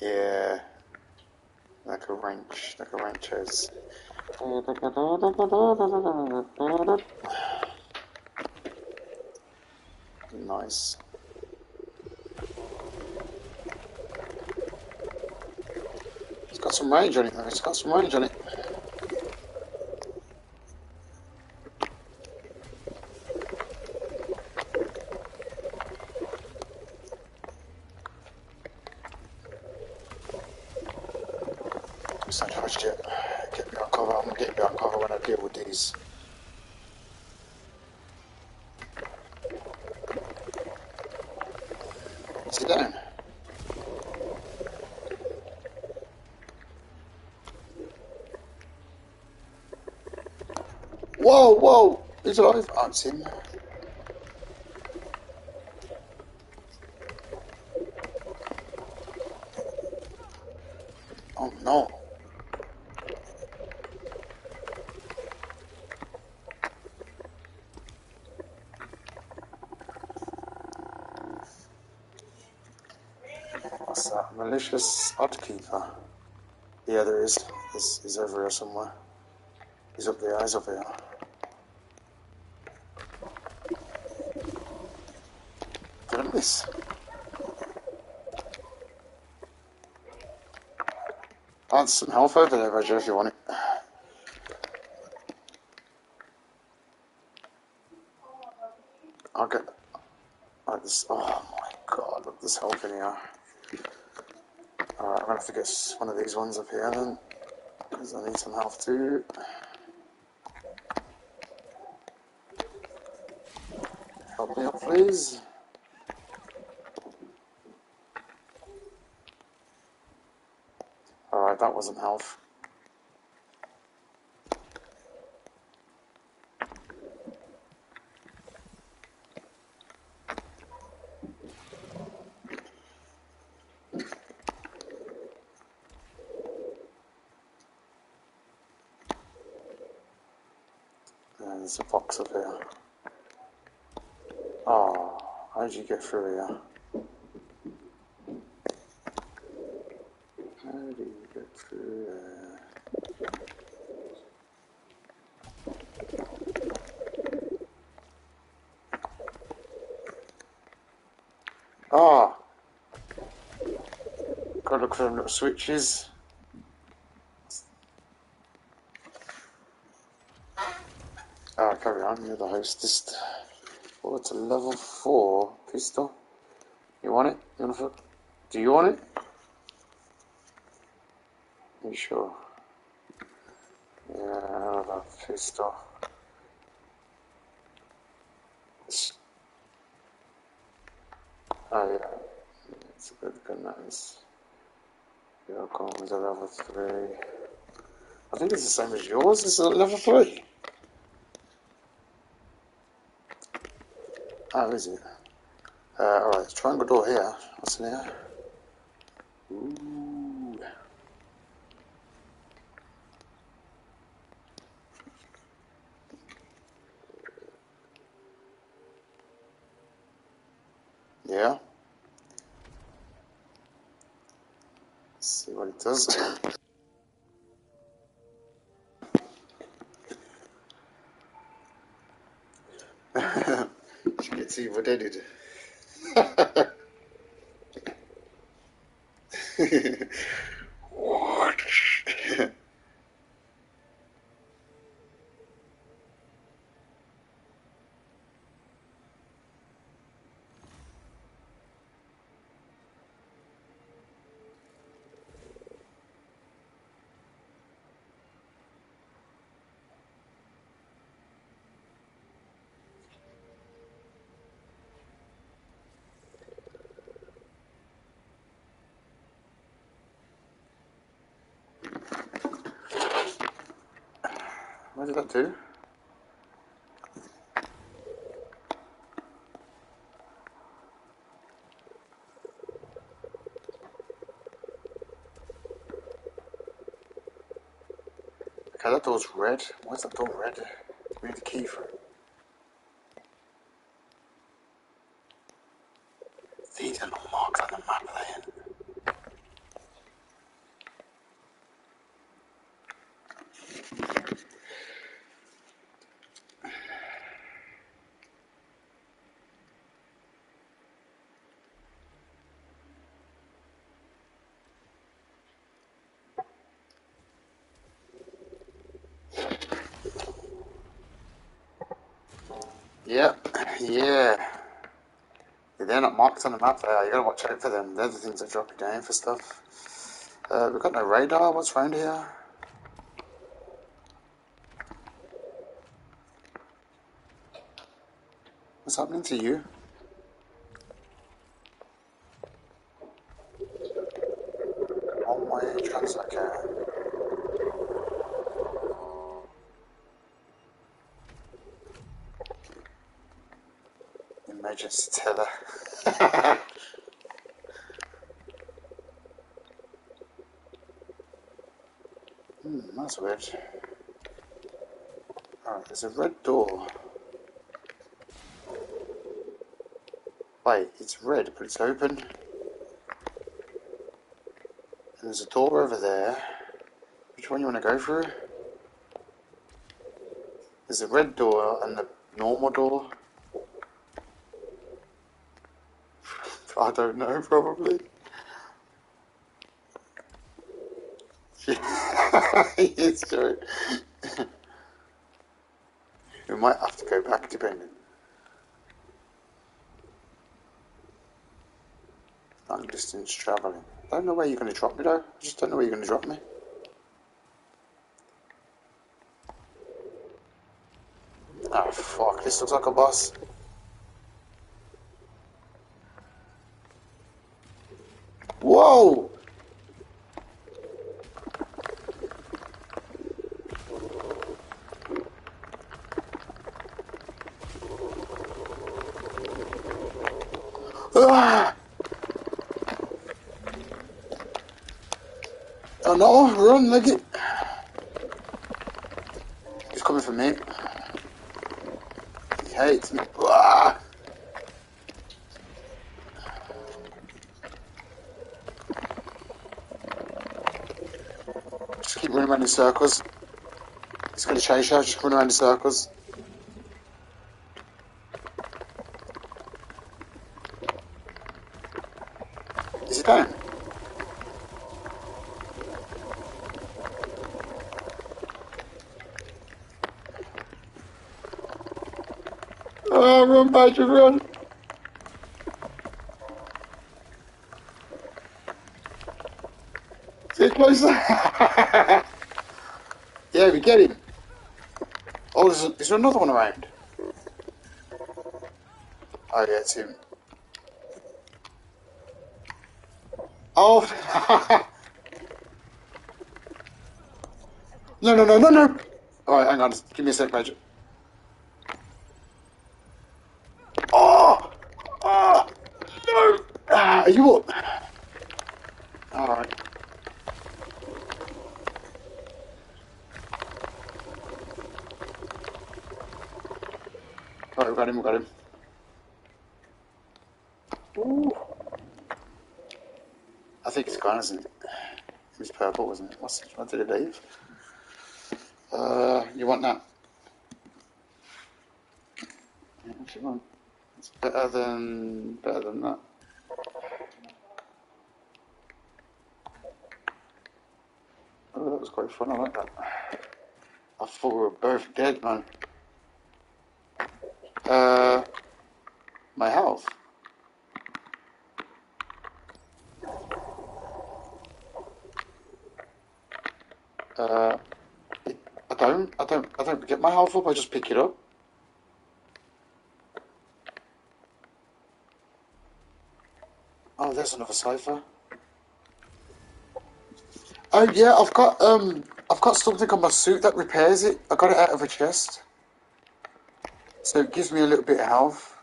Yeah. Like a wrench. like a wrench house. It's got some range on it though, it's got some range on it. He's alive. I haven't seen. Oh no. What's that? Malicious Oddkeeper. Yeah, there is. He's, he's over here somewhere. He's up there. He's up here. Some health over there, Roger, if you want it. I'll get... Oh, this... oh my god, look, there's health in here. Alright, I'm gonna have to get one of these ones up here then. Because I need some health too. Help me up, please. Alright, that wasn't health. There's a box up here. Ah, oh, how did you get through here? How do you get through there? Ah! Gotta look for them little switches. Ah, carry on, you're the hostess. Oh, it's a level 4 pistol. You want it? You want to Do you want it? Are you sure? Yeah, I love that pistol. Oh, yeah. It's a good gun, that is. Your comes a level 3. I think it's the same as yours. It's a level 3. Oh, is it? Uh, alright, triangle door here. What's in here? Ooh. Yeah. Let's see what it does. she gets evil deaded. what? Do? Okay, that door's red. Why's that door red? We need the key for it. These are not marked on the map, then. Yep, yeah. Yeah, They're not marked on the map there. You gotta watch out for them. They're the things that drop you down for stuff. Uh, we've got no radar. What's around here? What's happening to you? On my translator. Emergency teller. hmm, that's weird. Alright, there's a red door. Wait, it's red, but it's open. And there's a door over there. Which one you want to go through? There's a red door and the normal door. I don't know, probably. It's true. we might have to go back depending. Long distance travelling. I don't know where you're going to drop me though. I just don't know where you're going to drop me. Oh fuck, this looks like a boss. Whoa! Ah! Run, Leggy! He's coming for me. He hates me. Ah! Just keep running around in circles. He's gonna chase you, just run around in circles. Is he down? Oh, run, Badger, run! Get closer! yeah, we get him. Oh, there's is there another one around? Oh, yeah, it's him. Oh! no, no, no, no, no! Alright, hang on, give me a sec, Badger. Oh! Oh! No! Ah, are you up? Alright. Alright, we got him, got him. Ooh. I think it's gone, isn't it? It was purple, wasn't it? What's? What did it leave? Uh, you want that? Yeah, you want? It's better than better than that. Oh, that was quite fun. I like that. I thought we were both dead, man. Uh, my health. Uh, it, I don't, I my health up. I just pick it up. Oh, there's another cipher. Oh yeah, I've got um, I've got something on my suit that repairs it. I got it out of a chest, so it gives me a little bit of health.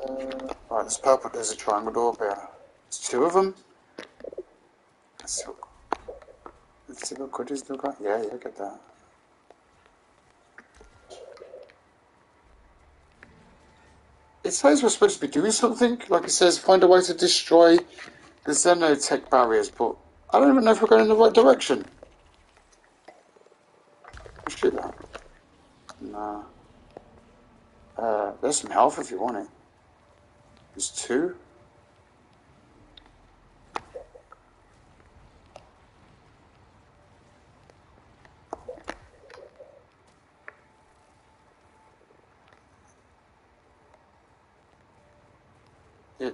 Uh, right, there's purple. There's a triangle door there. Two of them. What, let's see what goodies they've got. Yeah, yeah, get that. It says we're supposed to be doing something. Like it says, find a way to destroy the xenotech barriers, but I don't even know if we're going in the right direction. Let's do that. Nah. Uh, there's some health if you want it. There's two.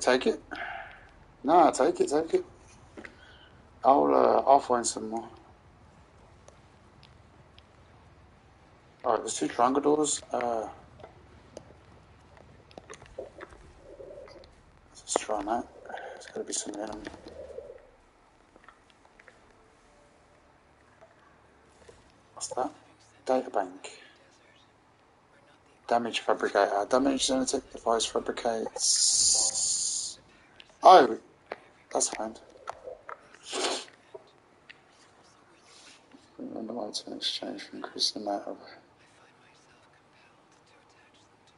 Take it. Nah, take it, take it. I'll uh, I'll find some more. Alright, there's two triangle doors. Uh, let's try that. There's gotta be some them. What's that? Data bank. Damage fabricator. Damage xenotech device fabricates. Oh, that's fine. Random item exchange for increase the amount of. I find myself compelled to attach them to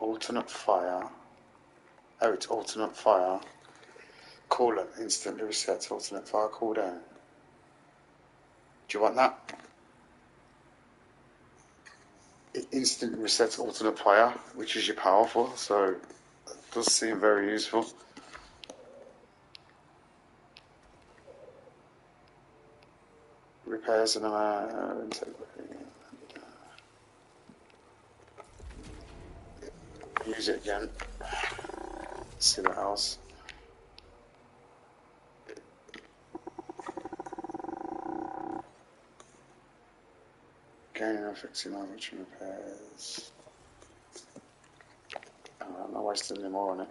my Alternate fire. Oh, it's alternate fire. Coolant instantly resets alternate fire cooldown. Do you want that? It instantly resets alternate fire, which is your powerful, so it does seem very useful. Repairs and uh. Use it again. See what else. Gaining or fixing damage and repairs. Oh, I'm not wasting any more on it.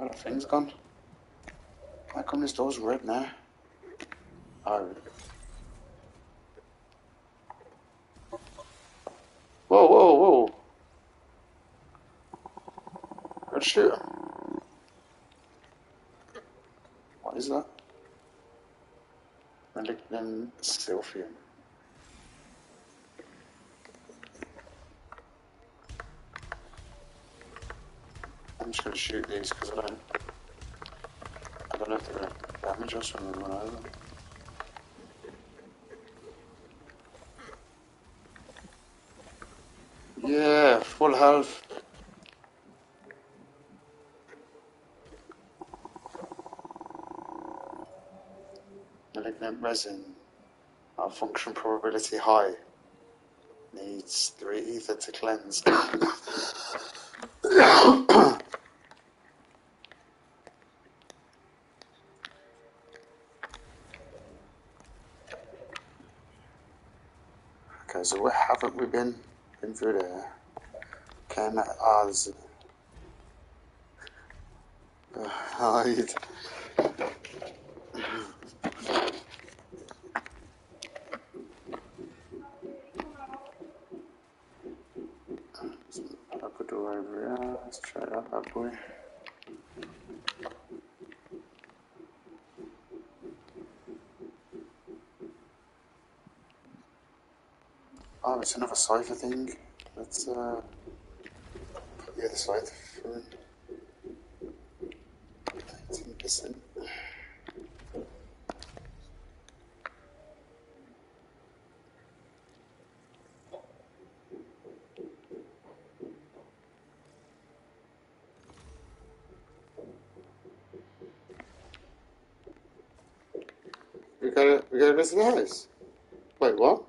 The thing's gone. Come this door's red now? Oh. Whoa, whoa, whoa. Let's shoot. What is that? Malignant Silphium. I'm just gonna shoot these because I don't Damage us when we run over. Yeah, full health. Malignant resin. Our function probability high. Needs three ether to cleanse. okay, so where haven't we been? Been through there. Came at ours. Uh, hide. I put the door over here. Let's try that bad boy. Oh, it's another cipher thing. Let's uh put the other side for eighteen percent. We gotta we gotta visit the house. Wait, what?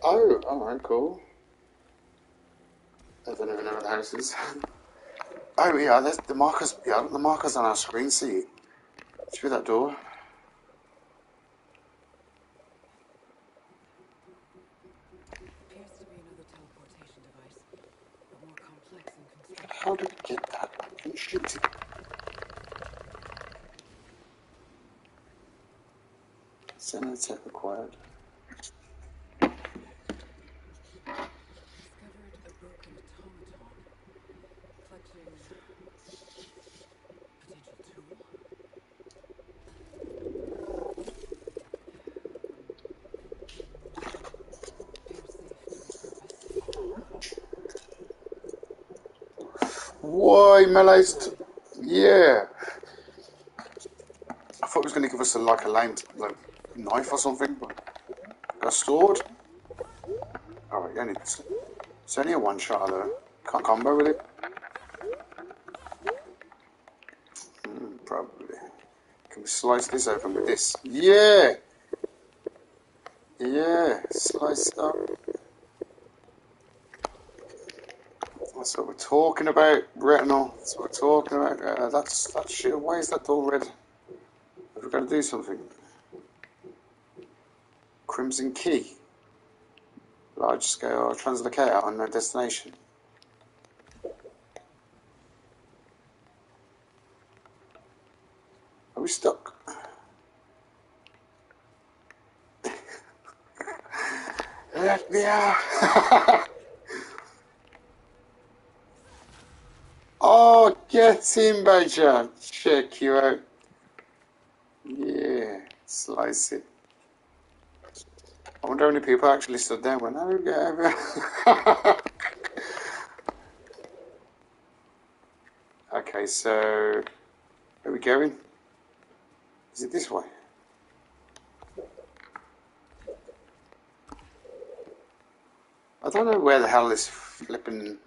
Oh, alright, cool. I don't even know what the house is. oh yeah, the markers yeah, the markers on our screen, see? Through that door. Appears to be another teleportation device, but more complex in construction. How did we get that? fucking shit? Xenotech required. Discovered a broken automaton. Clutching potential tool. Appears safe to repurpose. Why, yeah. I thought it was going to give us a, like a lame like, knife or something, but a sword. Alright, yeah, it's, it's only a one shot though. Can't combo with it. Hmm, probably. Can we slice this open with this? Yeah! Yeah, slice up. That's what we're talking about, Returnal. That's what we're talking about. Uh, that's that shit. Why is that all red? We've got to do something. Crimson key. Large scale translocator on their destination. Are we stuck? Let me out! oh, in, Badger! Check you out. Yeah, slice it. I wonder how many people actually stood there get over. okay, so where are we going? Is it this way? I don't know where the hell this flipping.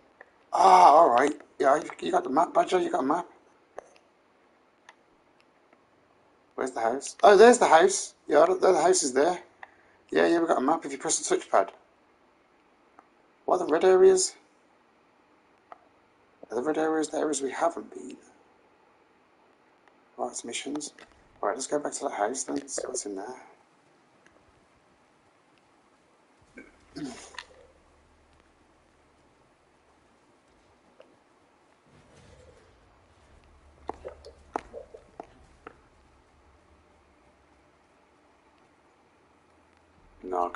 Ah, alright. Yeah, you, got the map, Badger, you got a map. Where's the house? Oh, there's the house. Yeah, the house is there. Yeah, yeah, we've got a map if you press the touchpad. What are the red areas? Are the red areas the areas we haven't been? Right, it's missions. Right, let's go back to that house then, see what's in there.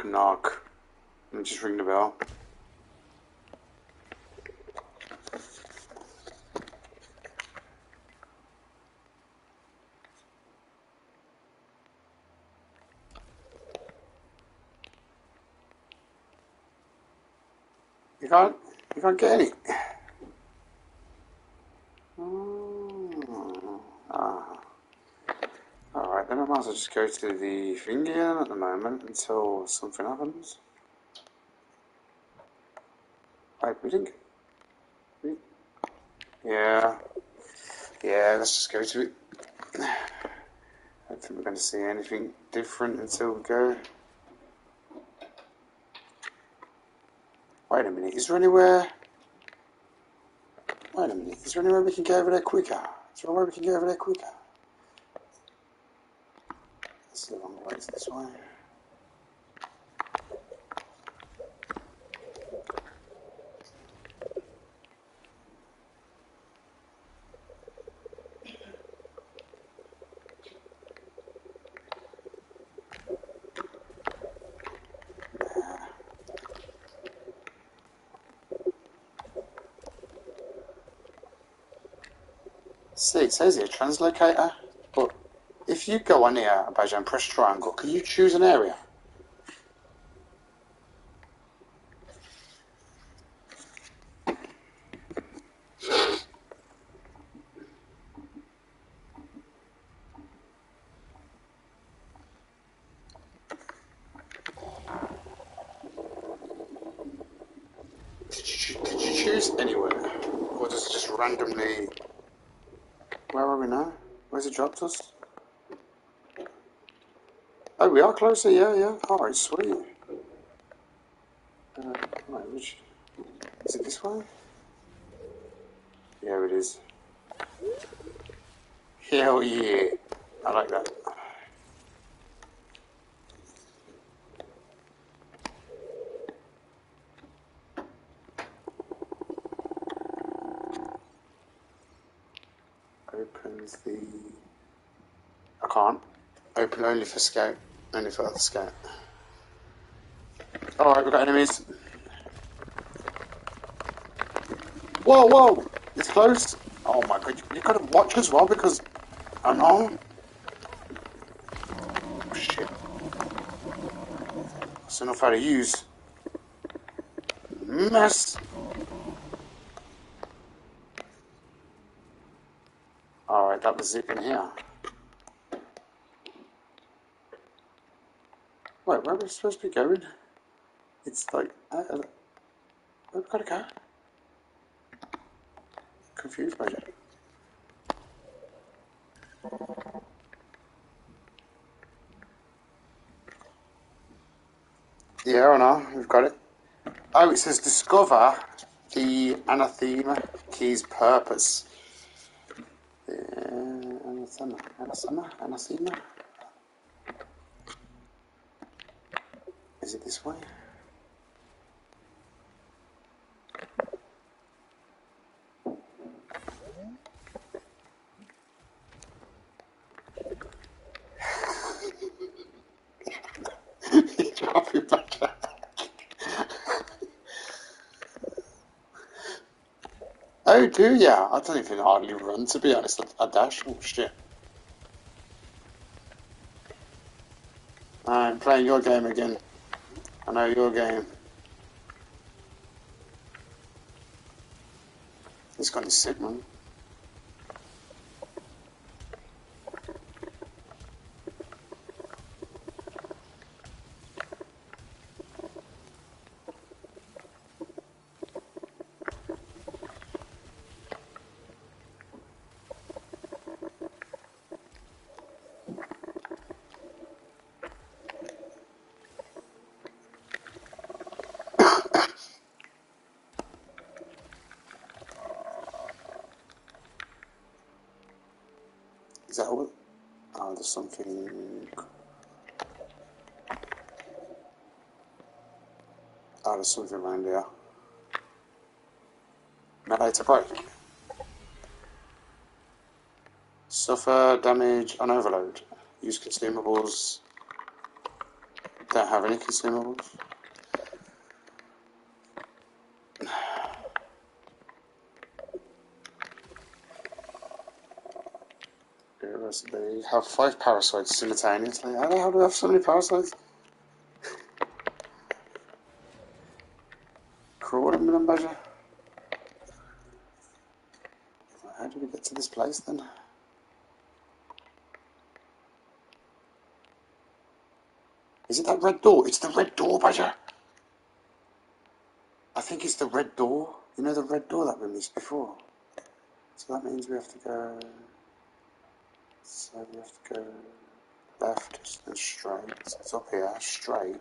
Knock. Let me just ring the bell. You can't, you can't get any. Oh, ah. Alright, then I might as well just go to the again at the moment until something happens. Wait, we didn't. Yeah. Yeah, let's just go to it. I don't think we're going to see anything different until we go. Wait a minute, is there anywhere... Wait a minute, is there anywhere we can go over there quicker? Is there anywhere we can go over there quicker? This is this way. See, it says here, translocator. If you go on here, Abaja, and press triangle, can you choose an area? Did you, choose anywhere? Or does it just randomly... Where are we now? Where's it dropped us? Oh, we are closer, yeah, yeah. Alright, sweet. Uh, right, which... Is it this way? Yeah, it is. Hell yeah. I like that. Opens the... I can't. Open only for scout. Only for other scout. Alright, we've got enemies. Whoa, whoa! It's close. Oh my god, you gotta watch as well because... I know. Oh, shit. That's enough how to use. Mess! Alright, that was it in here. Where are we supposed to be going? It's like, uh, uh, where we gotta go? Confused by it. Yeah, or no, we've got it. Oh, it says discover the anathema key's purpose. Anathema, anathema, anathema. way. oh, do ya? I don't even hardly run, to be honest. I, I dash. Oh, shit. I'm playing your game again. Know your game. This gun is sick, Is that all? Oh, there's something. Oh, there's something around here. Melee to break. Suffer damage on overload. Use consumables. Don't have any consumables. They have five parasites simultaneously. How the hell do we have so many parasites? With them, badger. How do we get to this place then? Is it that red door? It's the red door, badger. I think it's the red door. You know the red door that we missed before. So that means we have to go. So we have to go left and straight. It's up here, straight.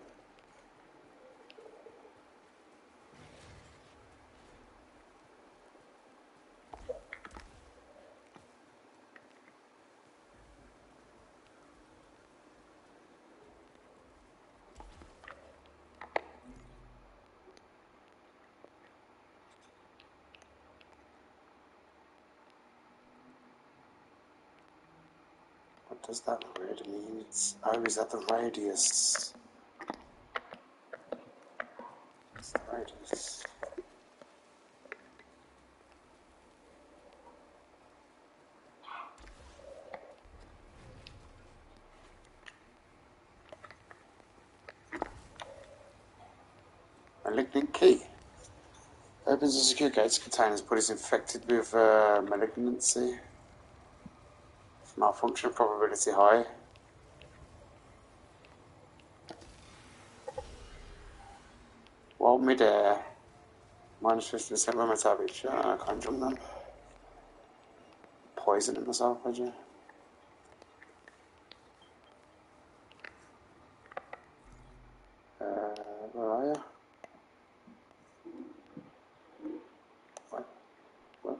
What does that word mean? It's, oh, is that the radius? It's the radius. Malignant key. Opens the secure gates containers but is infected with uh, malignancy. Malfunction probability high. While mid-air, minus 50% when average. Uh, I can't jump then. Poisoning myself, would you? Uh, where are you? What? What?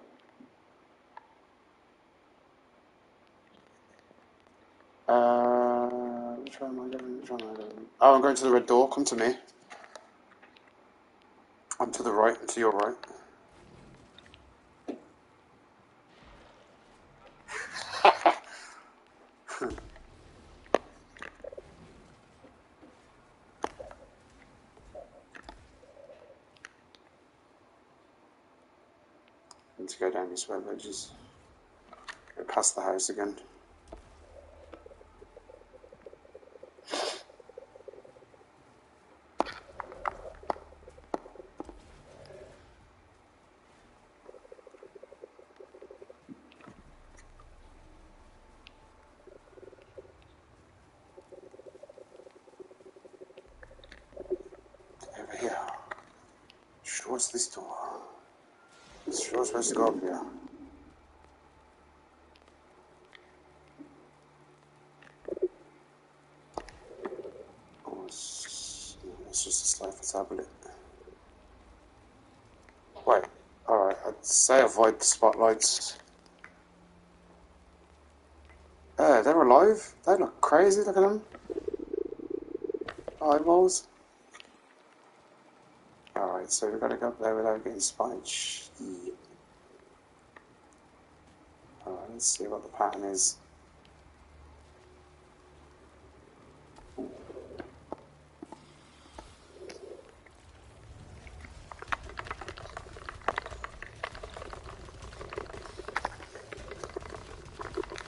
Uh, which way am I going? Which way am I going? To the red door. Come to me. I'm to the right and to your right. Need to go down this way, but just go past the house again. Over here. Sure, it's this door. Here. Oh, it's, just a cipher tablet. Wait, alright, I'd say avoid the spotlights. Yeah, they're alive. They look crazy, look at them. Eyeballs. Alright, so we've got to go up there without getting spotted. see what the pattern is.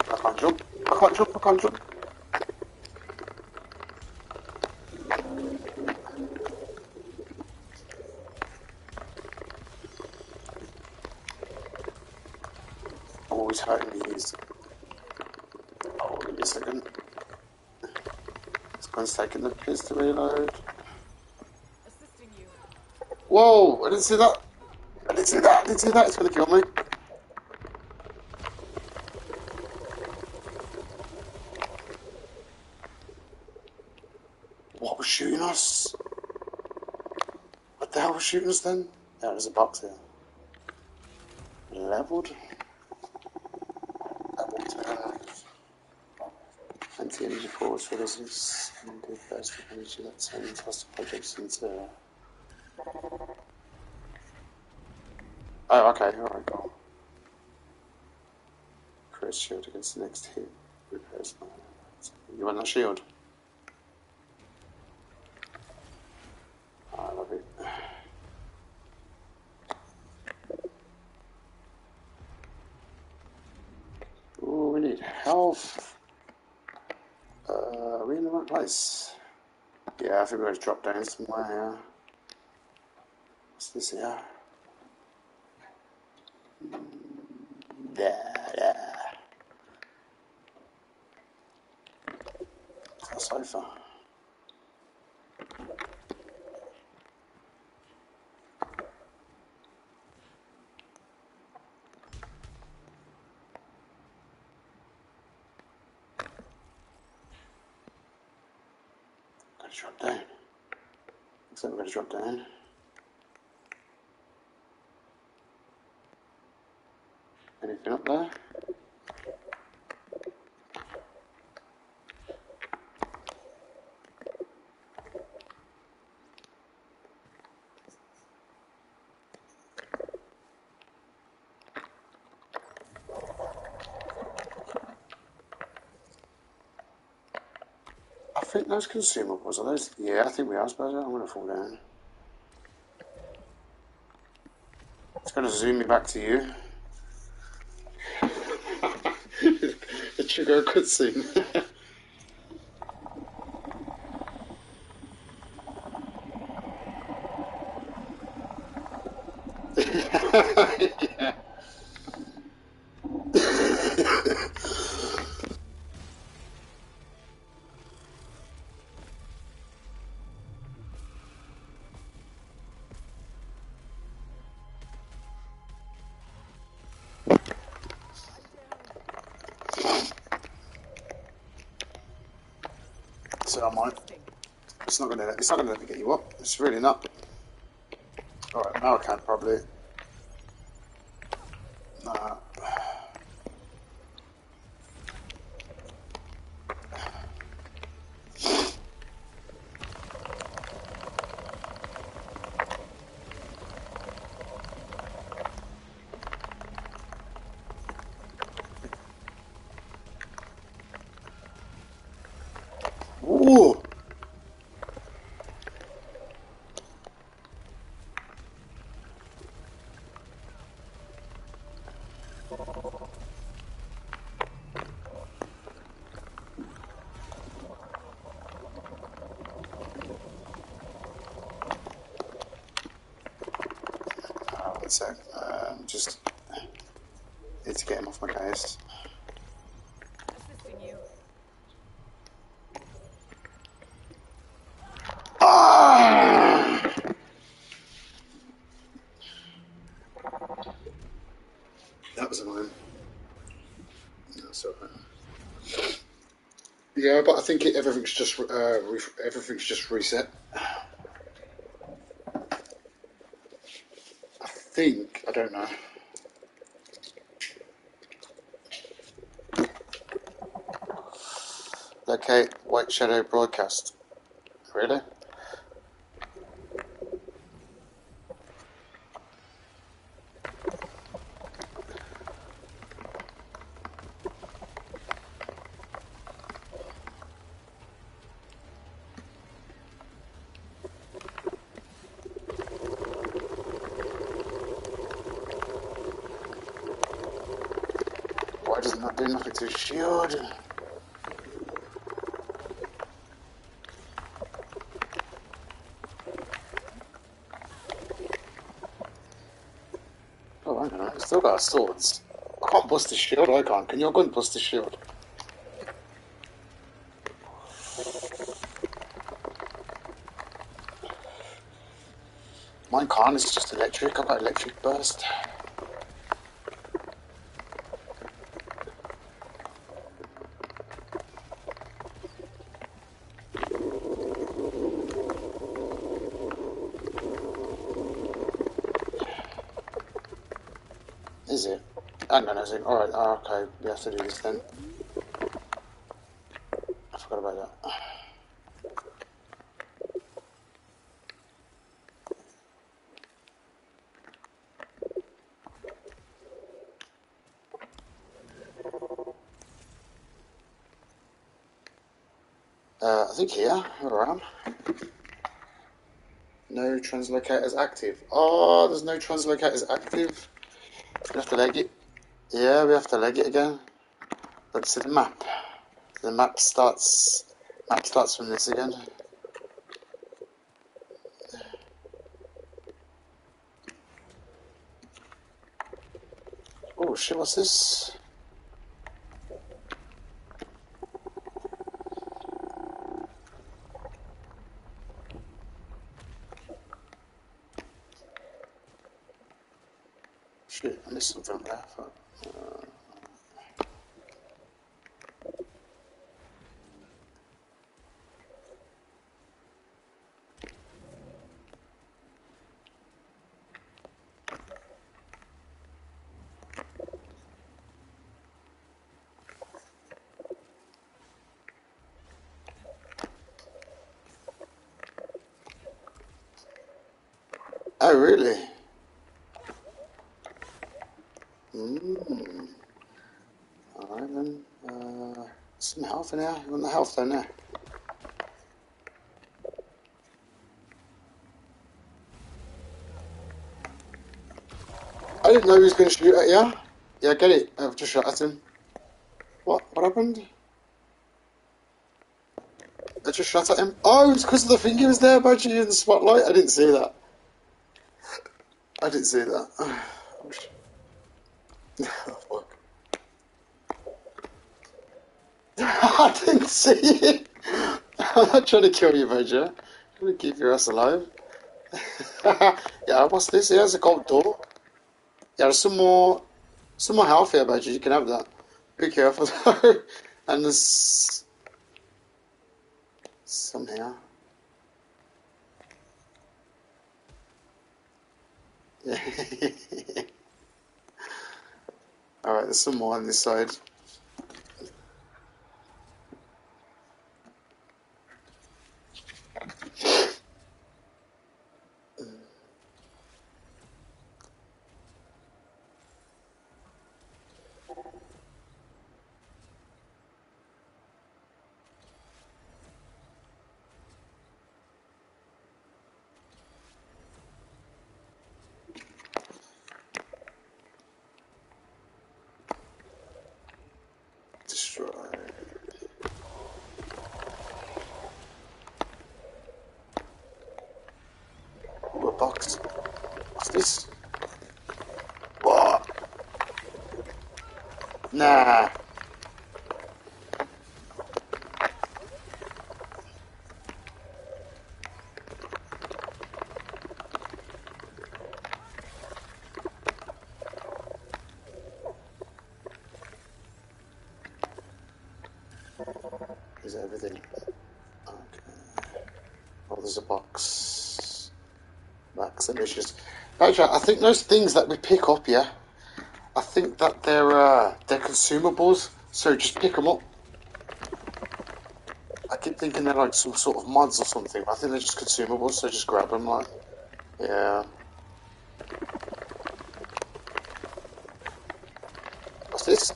I can't jump. I can't jump. I can't jump. It's going to take the piss to reload. Assisting you. Whoa! I didn't see that. I didn't see that. I didn't see that. It's going to kill me. What was shooting us? What the hell was shooting us then? Yeah, there's a box here. Leveled to force resistance and the of energy that sends hostile projects into. Uh, oh, okay, Here alright, cool. Create shield against the next hit. Repairs. You want that shield? I love it. Ooh, we need health. Uh, are place? Yeah, I going to drop down somewhere here. What's this here? There, there. A sofa. Gotta drop down. Like drop down. Anything up there? I think those consumables are those. Yeah, I think we are supposed to. I'm gonna fall down. It's gonna zoom me back to you. it trigger cutscene. It's not gonna let me get you up. It's really not. All right, now I can probably. Nah. Ooh. Uh, one sec. Um, just need to get him off my case. Assisting you. Ah! That was annoying. That's alright. Yeah, but I think it, everything's just uh, re- everything's just reset. I think I don't know. Locate White Shadow broadcast. Really? shield. Oh, I know. still got swords. I can't bust the shield I can't. you go and bust the shield? Mine con is just electric. I've got electric burst. Hang on, is it? Alright, oh, okay, we have to do this then. I forgot about that. Uh, I think here, around. No translocators active. Oh, there's no translocators active. To leg it. Yeah, we have to leg it again. Let's see the map. The map starts. Map starts from this again. Oh shit! What's this? Shit! I missed something there. Fuck. Oh really? Mm. Alright then. Uh, health in there. You want the health down there? I didn't know he was going to shoot at you. Yeah, get it. I've just shot at him. What? What happened? I just shot at him. Oh, it's because of the thing he was there, Budgie, in the spotlight. I didn't see that. I didn't see that. Oh, sh- oh, fuck. I didn't see. I'm not trying to kill you, Major. I'm to keep your ass alive. yeah, what's this? Here's a gold door. Yeah, there's some more, some more health here, Badger. You can have that. Be careful though. and there's some here. Yeah. All right, there's some more on this side. Destroy. Ooh, a box. What's this? What? Nah. Is everything? Okay. Oh, there's a box. I think those things that we pick up, yeah. I think that they're uh, they're consumables. So just pick them up. I keep thinking they're like some sort of mods or something. I think they're just consumables. So just grab them, like. Yeah. What's this?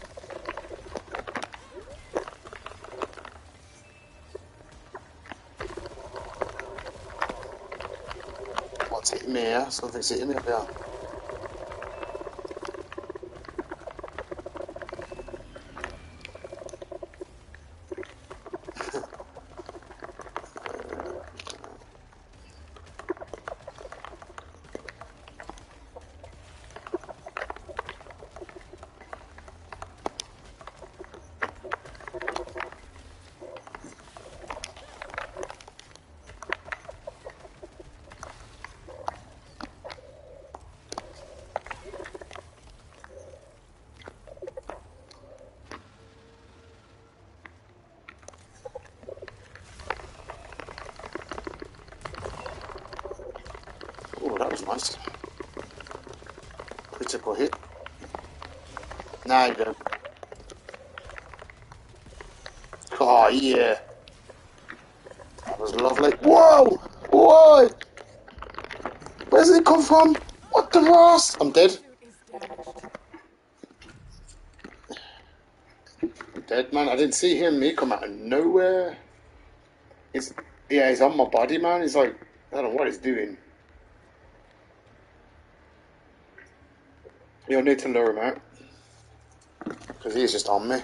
What's hitting me here? Something's hitting me up here. Was nice. Critical hit. Now you go. Oh, yeah. That was lovely. Whoa! Whoa! Where's it come from? What the ass? I'm dead. Dead, man. I didn't see him. He come out of nowhere. He's, yeah, he's on my body, man. He's like, I don't know what he's doing. You'll need to lure him out. Because he's just on me.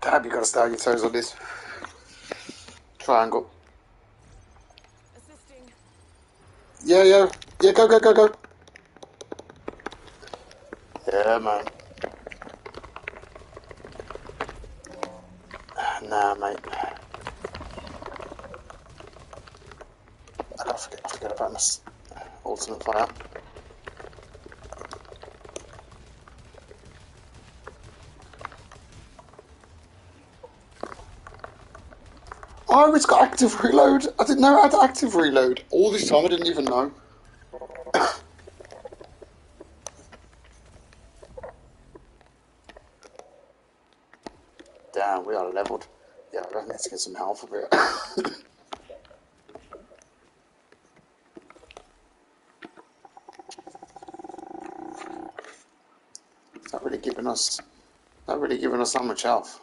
Dab, you gotta stay on your toes on this. Triangle. Assisting. Yeah, yeah. Yeah, go, go, go, go. Yeah, man. Nah, mate. I gotta forget, I forget about this ultimate fire. Oh, it's got active reload. I didn't know it had active reload. All this time, I didn't even know. Damn, we are leveled. Yeah, I to get some health up here. Not really giving us, not really giving us that much health.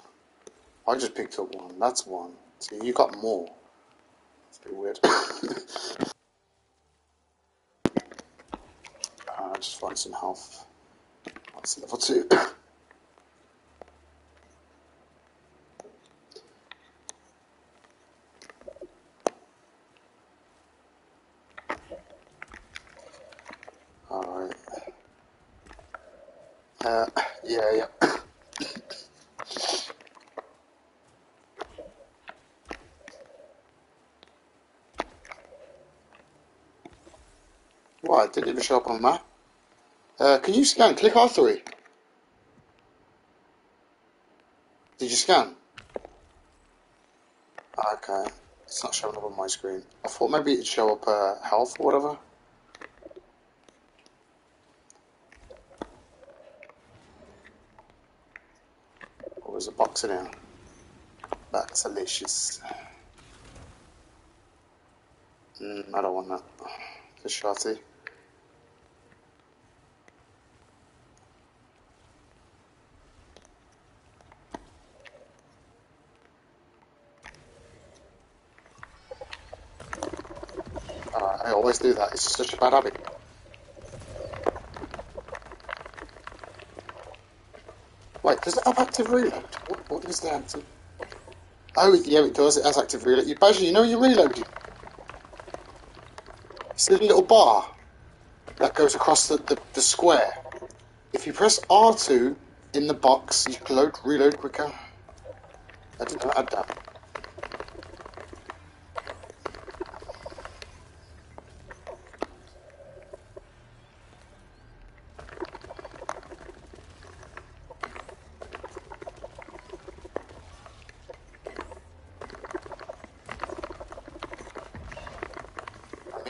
I just picked up one. That's one. You got more. It's a bit weird. uh, just find some health. That's level two. Alright. Uh, yeah, yeah. Why? It show up on the map. Uh, can you scan? Click R3. Did you scan? Okay. It's not showing up on my screen. I thought maybe it'd show up uh, health or whatever. Or was a box in here? That's delicious. Mm, I don't want that. The shotty. Uh, I always do that. It's such a bad habit. Wait, does it have active reload? What, what is the active? Oh, yeah, it does. It has active reload. You basically, you know, you reload it. See the little bar that goes across the, the, the square. If you press R2 in the box, you can load, reload quicker. I didn't I that.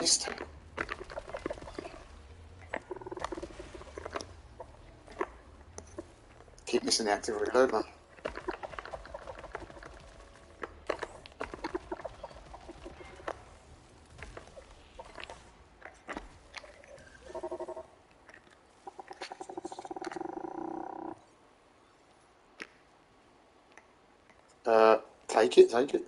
I missed it. Reload. Uh, take it, take it.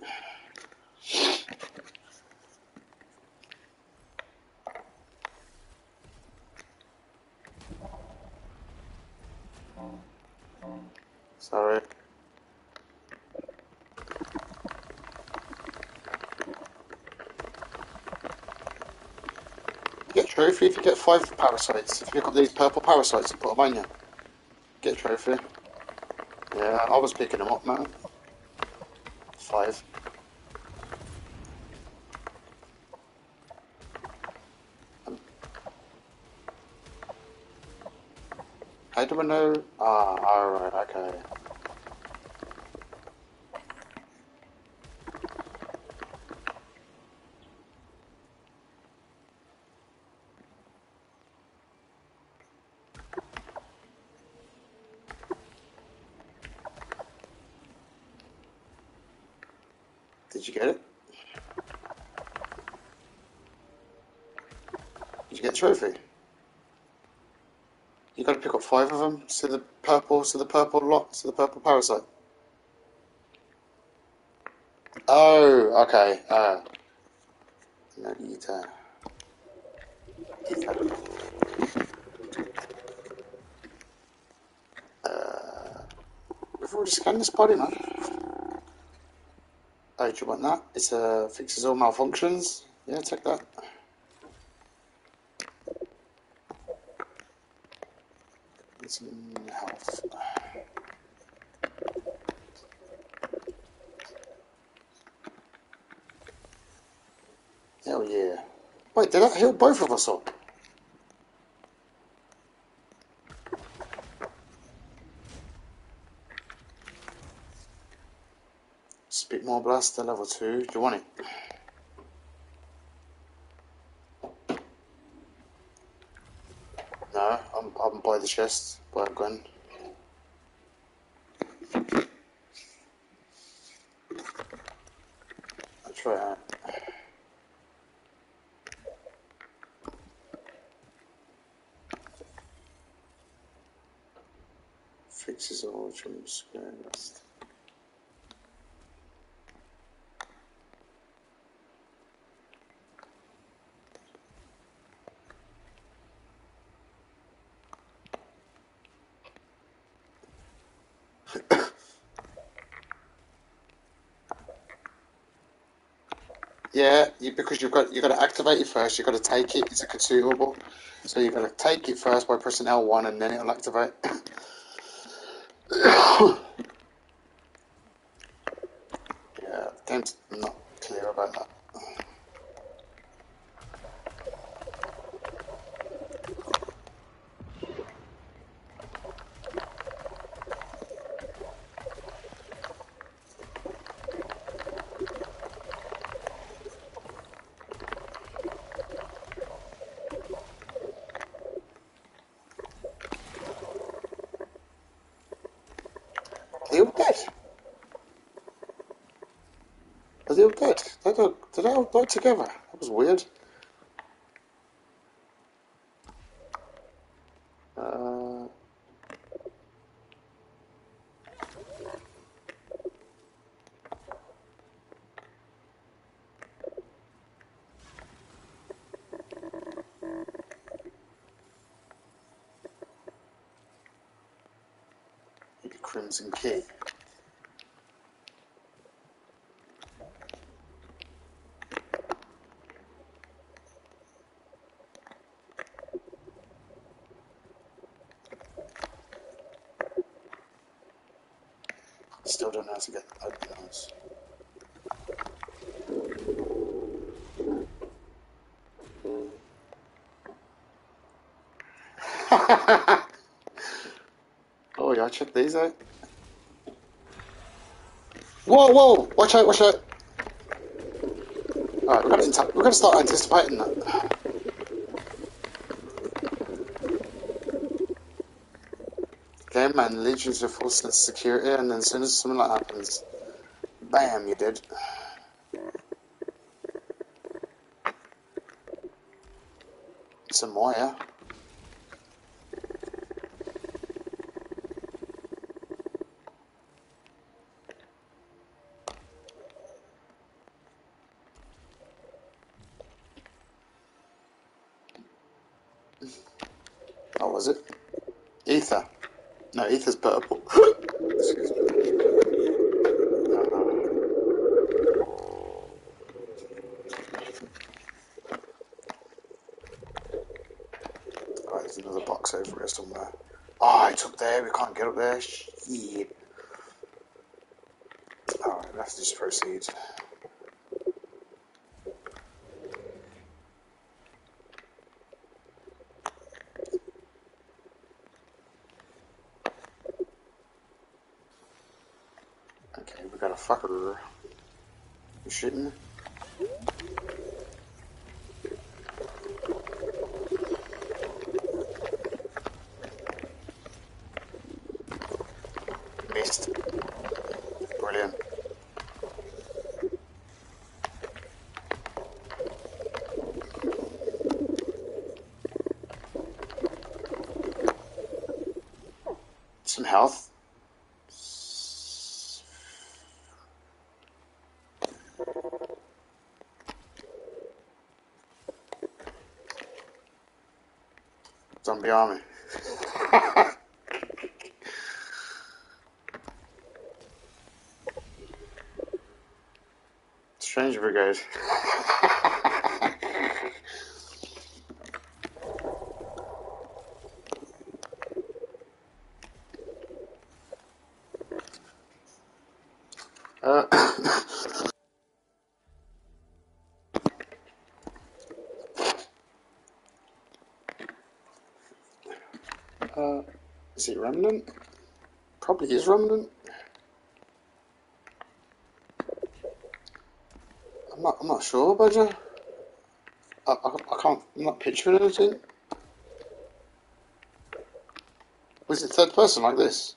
Sorry. Get trophy if you get five parasites. If you've got these purple parasites, and put them on you. Get a trophy. Yeah, I was picking them up, man. Five. How do I know? Ah, alright, okay. Did you get it? Did you get a trophy? You got to pick up five of them. See the purple, see the purple lot, see the purple parasite. Oh, okay. Uh. Ether. Uh, we've already scanned this body, man. Oh, do you want that? It uh, fixes all malfunctions. Yeah, take that. It's in health. Hell yeah. Wait, did that heal both of us up? Spitmaw Blaster level 2. Do you want it? No, I'm, I'm by the chest. By a gun. I'll try it out. Fixes all from square rest. Yeah, you, because you've got you've got to activate it first. You've got to take it. It's a consumable, so you've got to take it first by pressing L one, and then it'll activate. yeah, the game's not clear about that. Are they all dead? Are they all dead? They don't, did they all together? That was weird. Uh, maybe Crimson Key. Still don't know how to get open those. Yeah, check these out. Whoa, whoa! Watch out, watch out! Alright, to, we've got to start anticipating that. Game man leads you to full sense security, and then as soon as something like happens, bam, you did. Some more, yeah? Oh, was it? Ether. No, ether's purple. Excuse me. There's another box over here somewhere. Oh, it's up there. We can't get up there. Shit. Alright, to just proceed. Okay, we got a fucker. You shooting? Missed. Brilliant. some health. Zombie army. Strange brigade. uh, uh, is it remnant? Probably is remnant. I'm not. I'm not sure, Badger. I, I, I can't. I'm not picturing anything. Was it third person like this?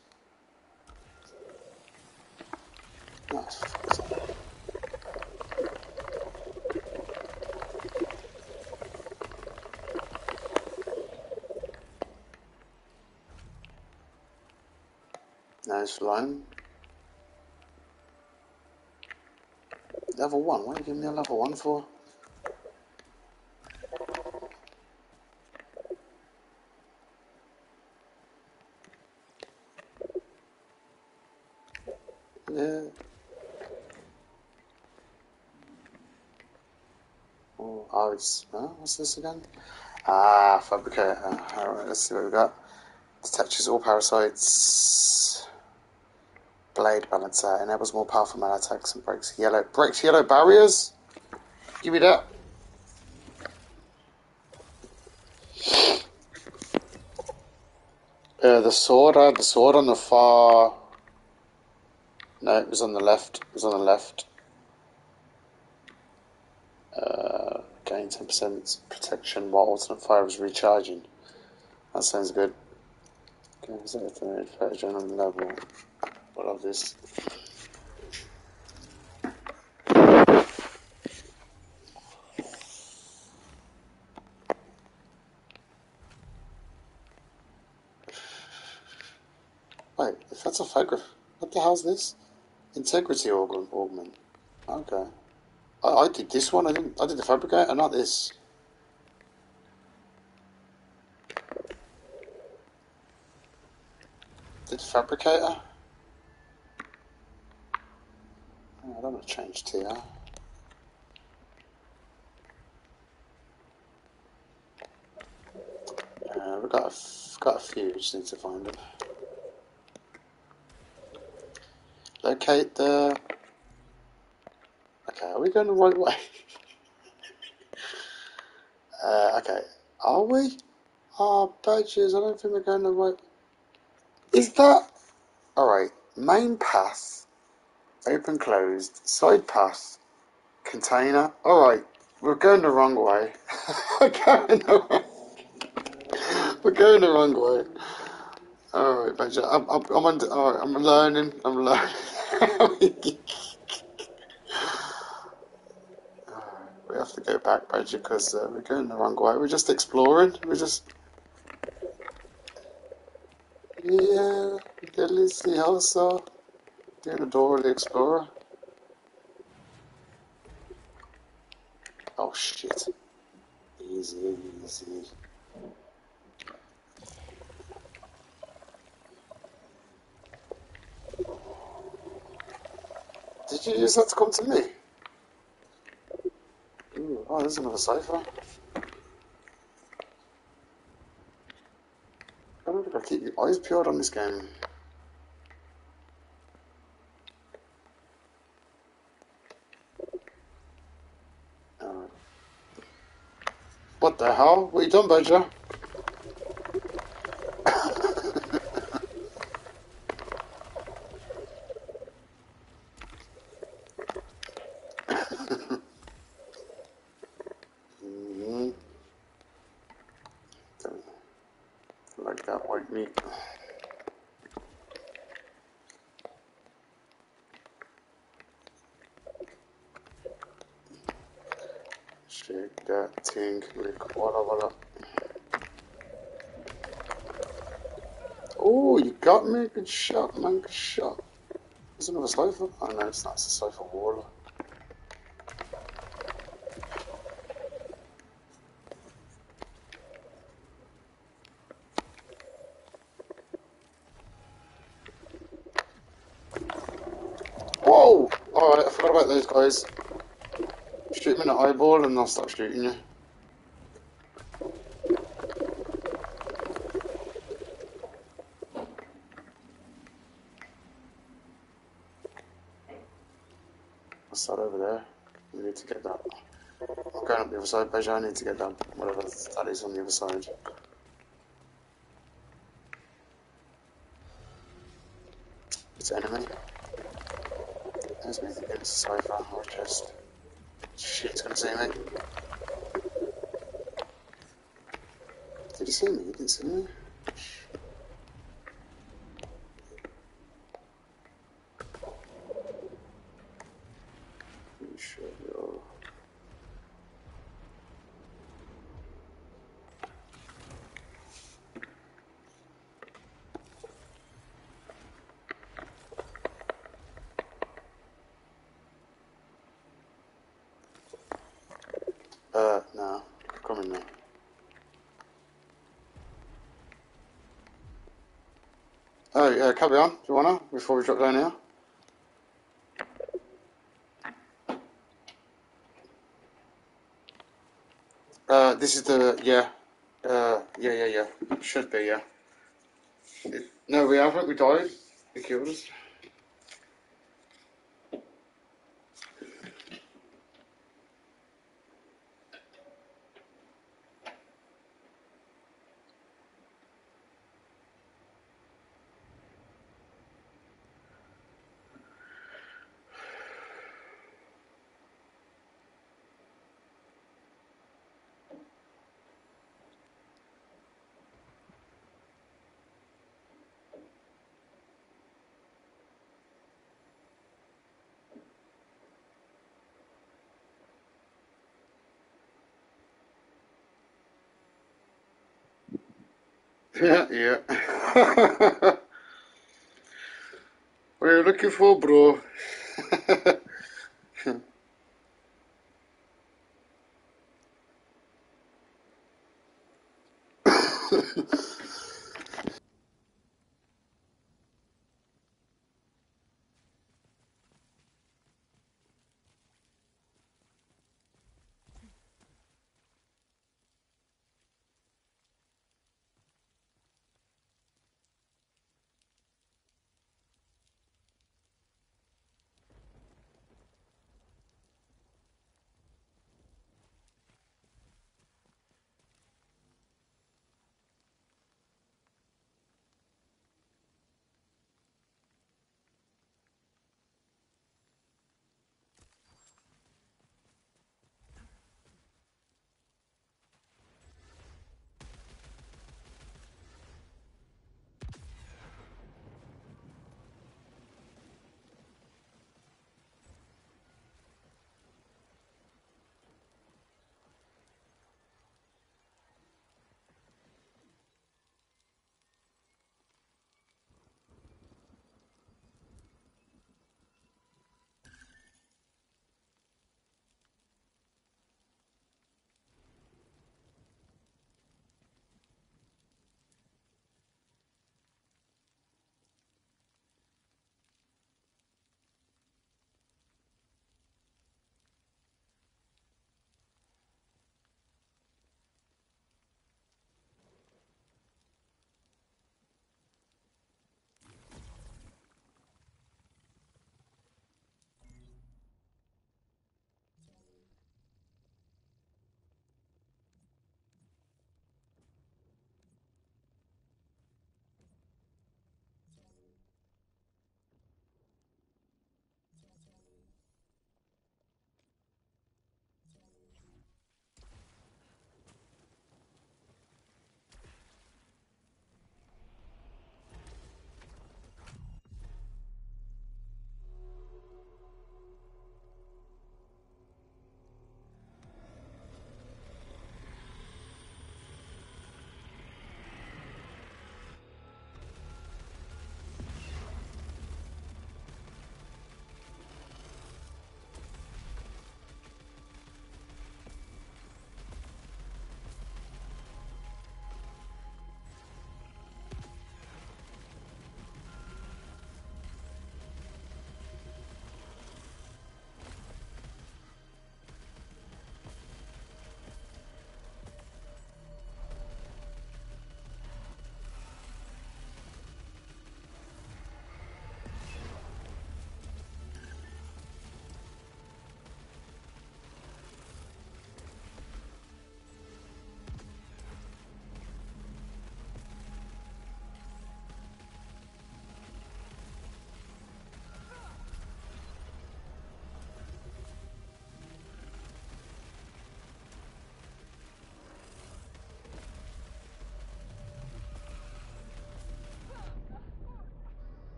Nice. Nice line. Level one. What are you giving me a level one for? Yeah. Oh, oh it's, what's this again? Ah, fabricator. Alright, let's see what we've got. Detaches all parasites. Blade balancer enables more powerful melee attacks and breaks yellow breaks yellow barriers. Give me that. Uh, the sword. I the sword on the far. No, it was on the left. It was on the left. Uh, gain ten percent protection while alternate fire was recharging. That sounds good. Okay, the version on the level? This? Wait, if that's a photograph, what the hell's this? Integrity organ augment. Okay. I, I did this one. I didn't. I did the fabricator, not this. Did fabricator? Oh, I don't want to change tier. Uh, we've got a, got a few. Just need to find them. Locate the. Okay, are we going the right way? uh, okay, are we? Oh, badges, I don't think we're going the right. Is that. Alright, main path, open closed, side path, container. Alright, we're going the wrong way. we're going the wrong We're going the wrong way. Alright, badger, I'm, I'm, I'm, under, alright, I'm learning, I'm learning. We have to go back, Badger, because uh, we're going the wrong way. We're just exploring. We're just. Yeah, Sea also. The Dora the Explorer. Oh shit. Easy, easy. Did you use that to come to me? Ooh, oh, there's another cipher. I don't think I keep your eyes peeled on this game. Alright. What the hell? What you done, Badger? Mhm. Don't like that white meat. Shake that thing like walla walla. Oh, me. Good shot, man. Good shot. There's another cipher. Oh no, it's not. It's a cipher wall. Whoa! Alright, I forgot about those guys. Shoot them in the eyeball and they'll stop shooting you. What's that over there? We need to get that. I'm going up the other side, Beja. I need to get down whatever that is on the other side. It's enemy. There's me thinking it's a cipher or a chest. Shit, it's gonna see me. Did he see me? He didn't see me. Pretty sure you're... Uh, no. Come in now. Oh, uh, carry on. Do you wanna? Before we drop down here? Uh, this is the, yeah. Uh, yeah, yeah, yeah. Should be, yeah. It, no, we haven't. We died. They killed us. Yeah, yeah. what are you looking for, bro?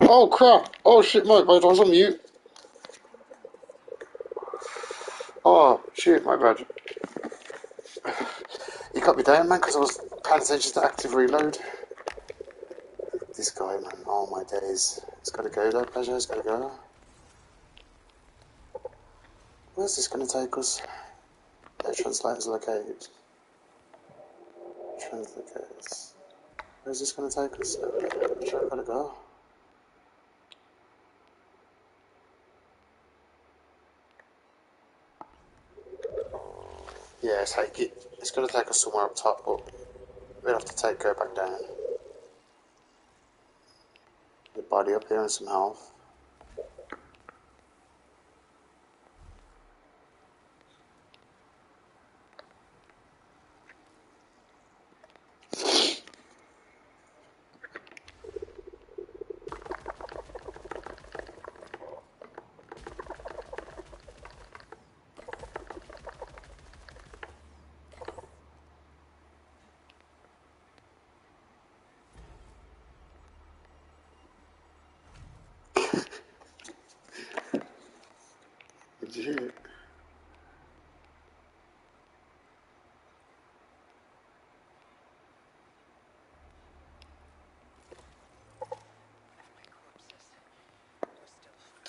Oh crap! Oh shit, my was on mute. Oh shit, my bad. You got me down, man, because I was paying attention to active reload. This guy, man, oh my days. It's gotta go though, pleasure, it's gotta go. Where's this gonna take us? Yeah, translators located. Translators. Where's this gonna take us? Sure, gotta go. Yeah, take it. It's gonna take us somewhere up top, but we'll have to take go back down. The body up here and some health.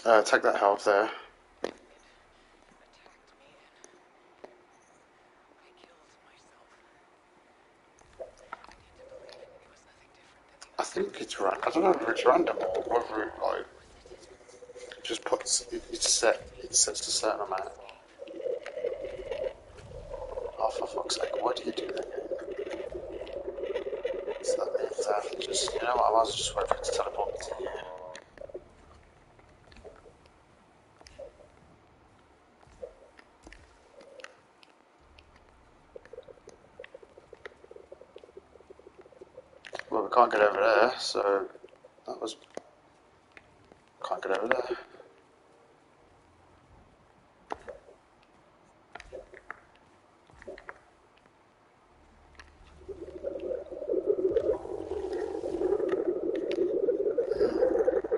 Uh, take that health there. I think it's ran. I don't know if it's random or whether it like just puts it- it's set. It sets a certain amount. Oh, for fuck's sake! Why do you do that? So that means I just you know what? I might as well just wait for it to teleport to you. Well, we can't get over there, so that was can't get over there.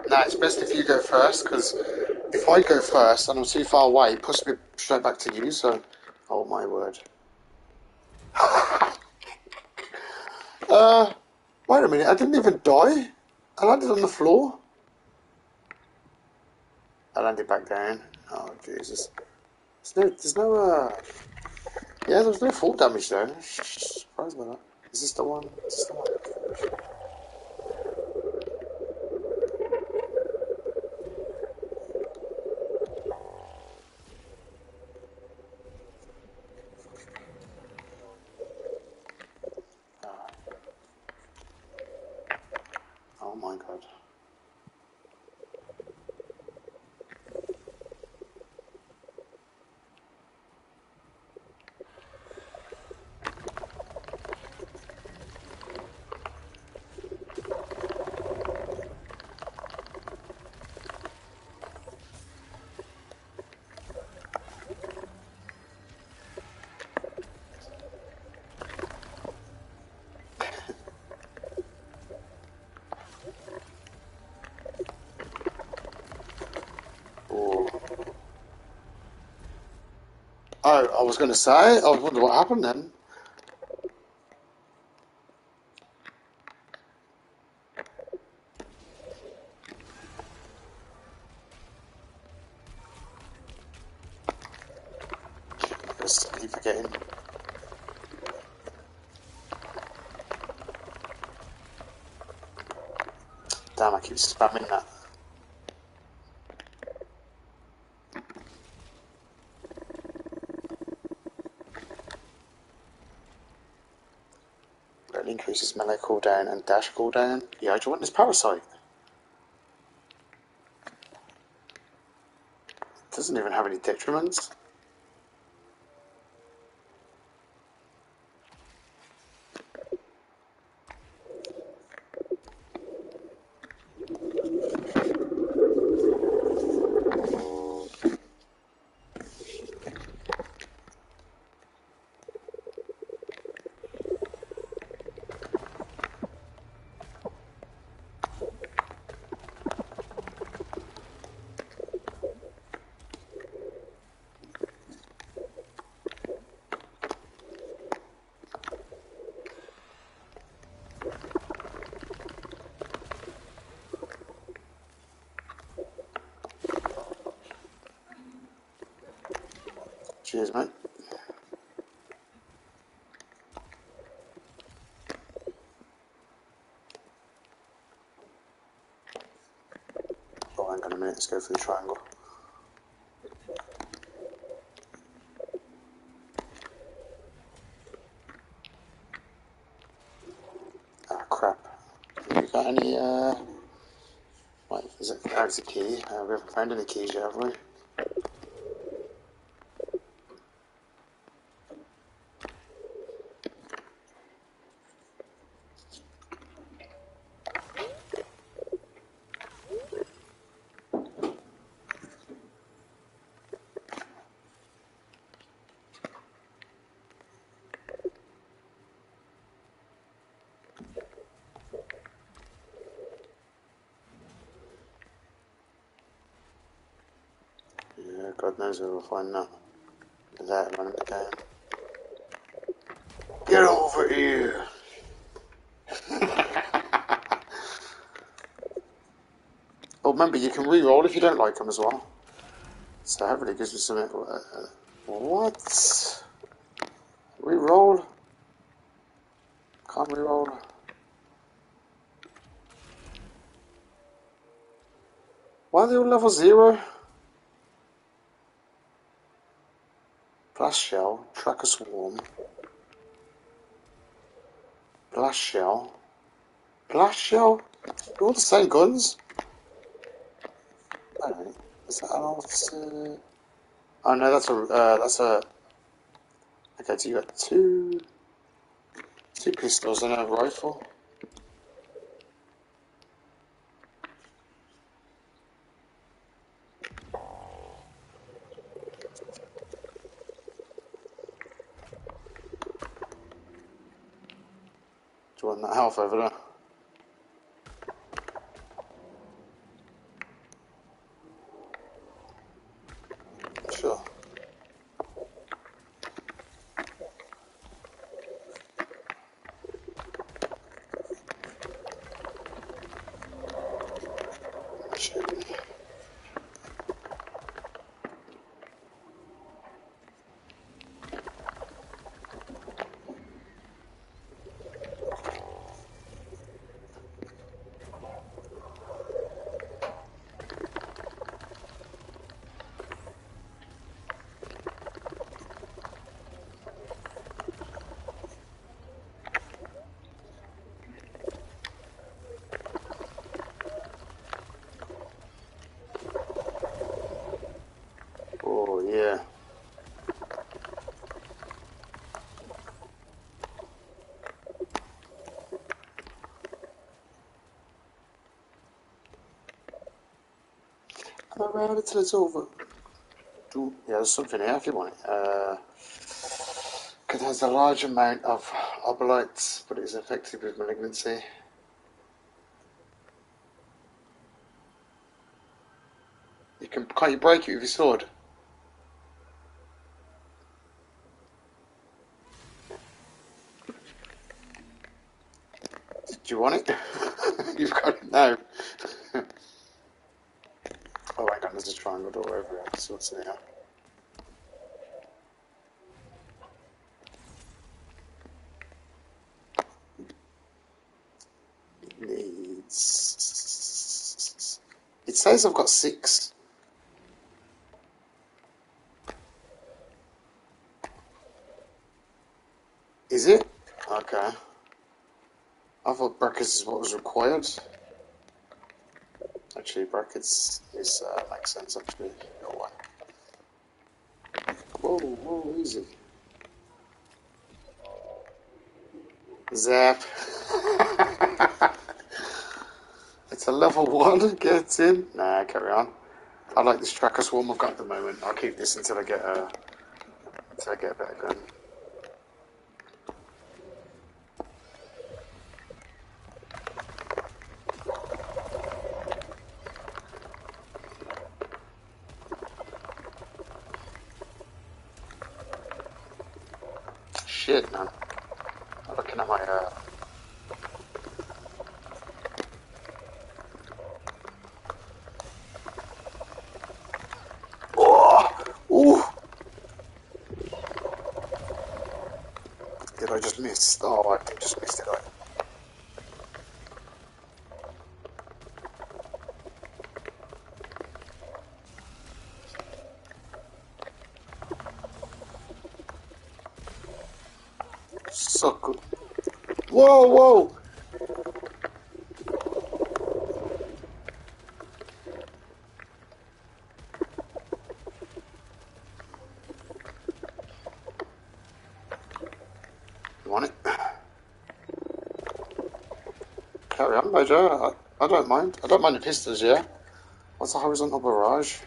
Now it's best if you go first, because if I go first and I'm too far away, it puts me straight back to you, so... Oh my word. uh, a minute, I didn't even die. I landed on the floor. I landed back down. Oh, Jesus. There's no, there's no, uh... Yeah, there's no fall damage though. Surprised by that. Is this the one? Is this the one? Oh my god. Oh. Oh, I was going to say, I was wondering what happened then. Just keep forgetting. Damn, I keep spamming. That increases melee cooldown and dash cooldown. Yeah, you want this parasite? Doesn't even have any detriments. Go the triangle. Ah, crap. Have you got any, uh... Wait, is it... There's a key. Uh, we haven't found any keys yet, have we? Find that. The game. Get over here! oh, remember, you can re-roll if you don't like them as well. So hopefully it gives me something. Uh, what? Re-roll? Can't re-roll. Why are they all level zero? Blast shell, tracker swarm. Blast shell. Blast shell? They're all the same guns? Alright. Is that an officer? Oh no, that's a, uh, that's a... Okay, so you got two... Two pistols and a rifle. Do you want that health over there? Sure. Shit. Oh yeah. I'm around until it's over. Do yeah, there's something here if you want it. Uh, contains a large amount of obolites, but it is effective with malignancy. You can can't you break it with your sword? Do you want it? You've got it now. oh, hang on, there's a triangle door over here. So what's in here? It needs. It says I've got six. Is it? Okay. I thought brackets is what was required. Actually, brackets is uh, makes sense. Actually, away. Whoa, whoa, easy. Zap. it's a level one. Get in. Nah, carry on. I like this tracker swarm I've got at the moment. I'll keep this until I get a until I get a better gun. Shit, man. I'm looking at my uh. Oh, ooh. I just missed? Oh, I just missed it. So good. Whoa, whoa! You want it? Carry on, Major. I, I don't mind. I don't mind the pistols, yeah? What's a horizontal barrage?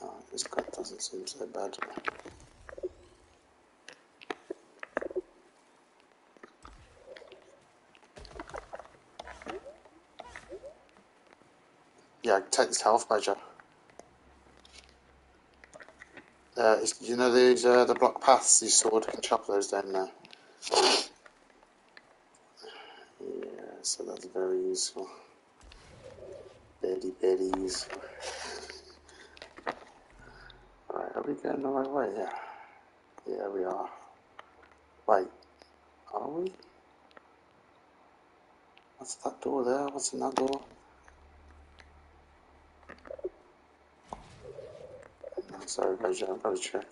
Oh, this gun doesn't seem so bad. Yeah, take this health, Major. Uh, you know these uh, the block paths, these sword can chop those down now. Yeah, so that's very useful. Very, very useful. Alright, are we going the right way? Yeah. Yeah, we are. Wait, are we? What's that door there? What's in that door? Sorry, Major, I've got to check.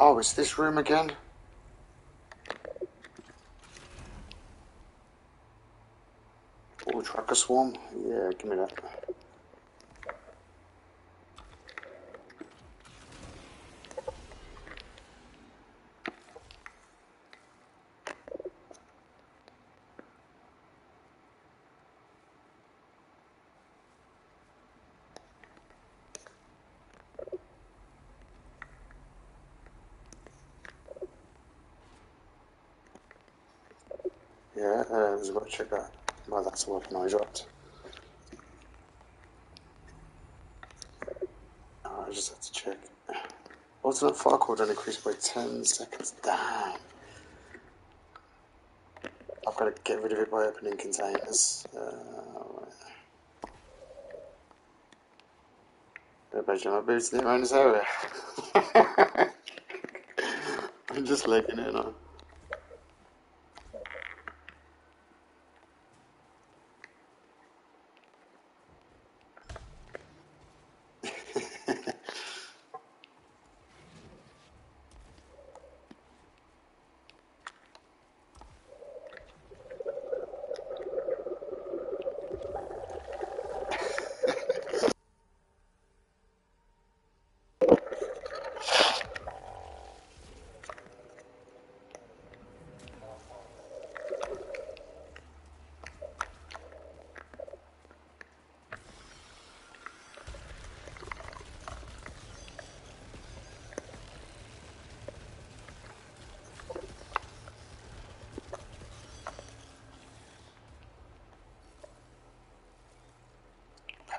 Oh, it's this room again? Oh, tracker Yeah, give me that. Yeah, uh, we've got to check that. That's the weapon I dropped. Oh, I just have to check. Alternate fire cooldown increased by 10 seconds. Damn. I've got to get rid of it by opening containers. Uh, bet you my boots in around this area. I'm just legging it on.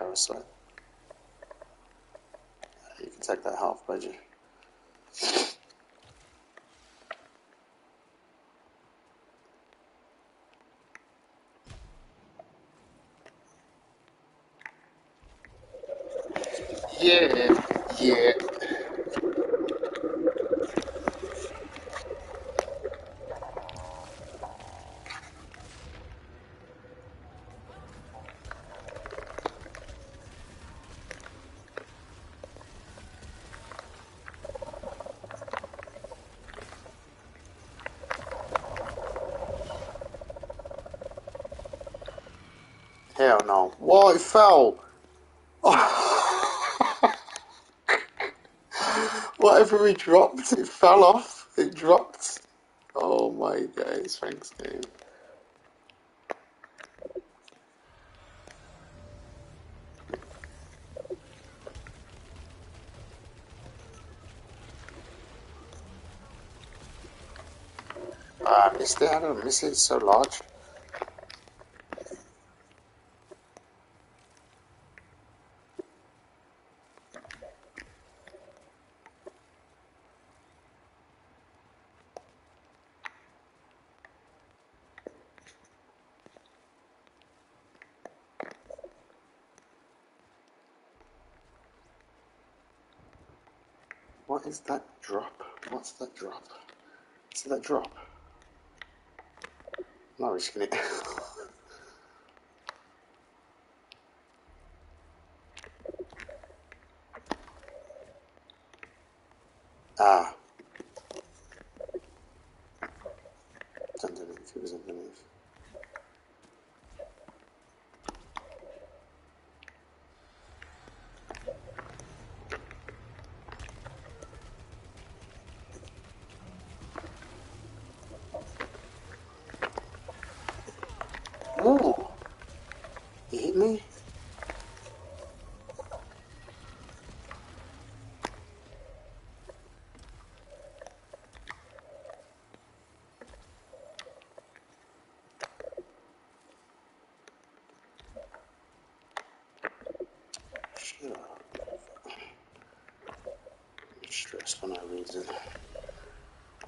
Parasite. Take that half budget. Yeah, yeah. Hell no. Whoa, it fell! Whatever he dropped, it fell off. It dropped. Oh my days, thanks game. Ah, I missed it. I miss it? It's so large. What is that drop? What's that drop? See that drop? I'm not risking it. ah. It's underneath. It was underneath. Ooh. He hit me? Shut up. I'm stressed for no reason.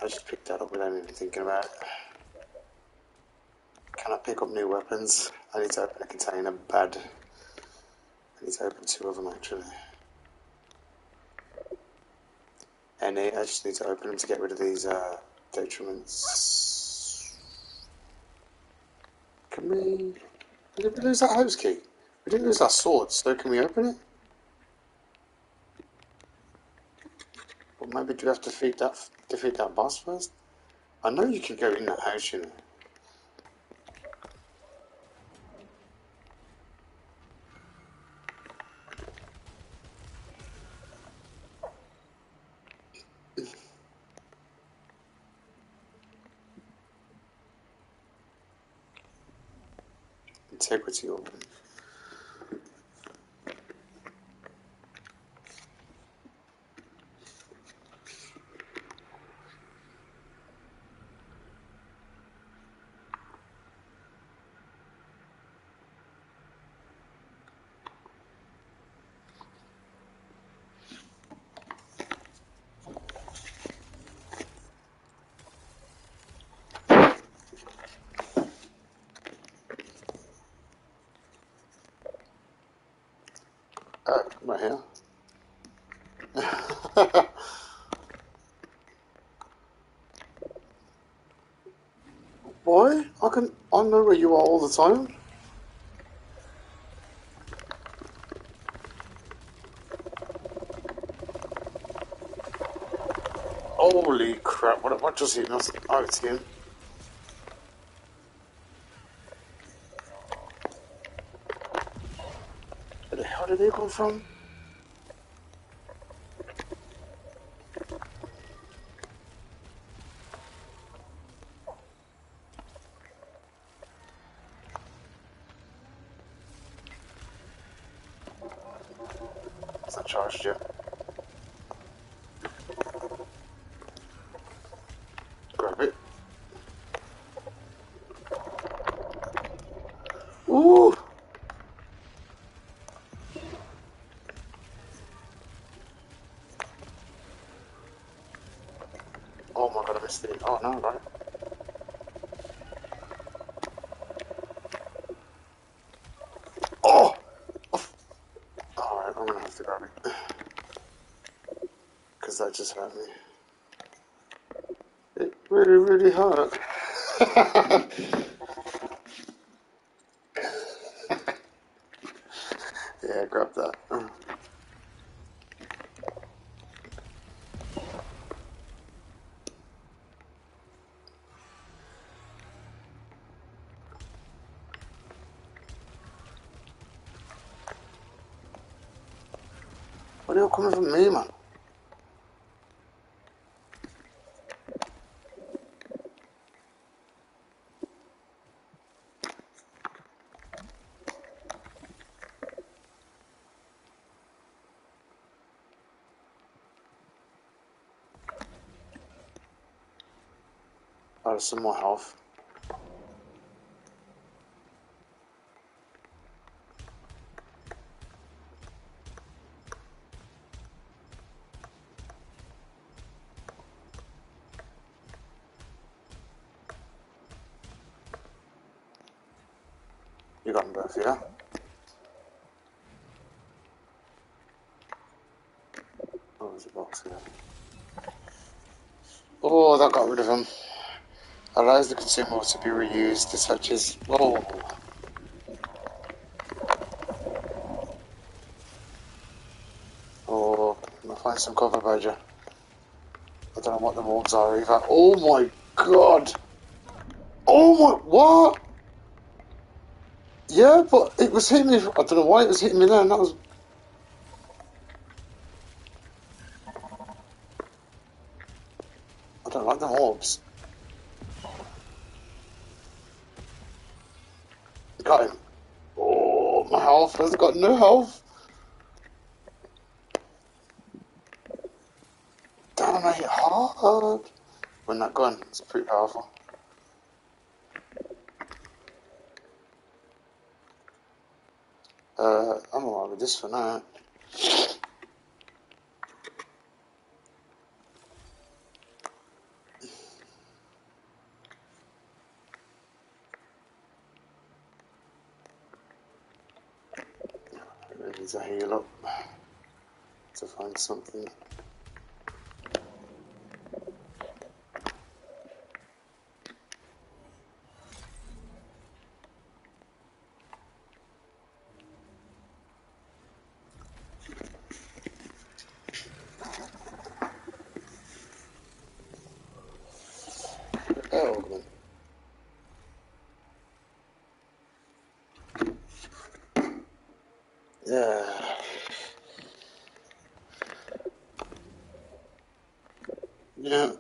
I just even thinking about. Can I pick up new weapons? I need to open a container. Bad. I need to open two of them actually. And I just need to open them to get rid of these uh, detriments. Can we. Did we lose that house key? We didn't lose our sword, so can we open it? Or maybe do we have to defeat that defeat that boss first? I know you can go in that house, you know. Integrity organ. Uh, right here. Boy, I can I know where you are all the time. Holy crap! What what just hit us? Oh, it's him. Where the hell did they come from? It's not charged yet. Grab it. Ooh! Oh my Oh no, right. Oh! Alright, I'm gonna have to grab it. Because that just hurt me. It really, really hurt. yeah, grab that. What are you coming from me, man? Oh, there's some more health. You got them both, yeah? Oh, there's a box here. Of them. Allows the consumable to be reused, such as. Whoa! Oh, I'm gonna find some cover, Badger. I don't know what the wolves are either. Oh my god! Oh my. What? Yeah, but it was hitting me. I don't know why it was hitting me there, and that was. Don't like the orbs. Got him. Oh, my health has got no health. Damn, I hit hard. When that gun, it's pretty powerful. Uh, I'm alright with this for now. To heal up to find something. Oh, man. Yeah. Yeah.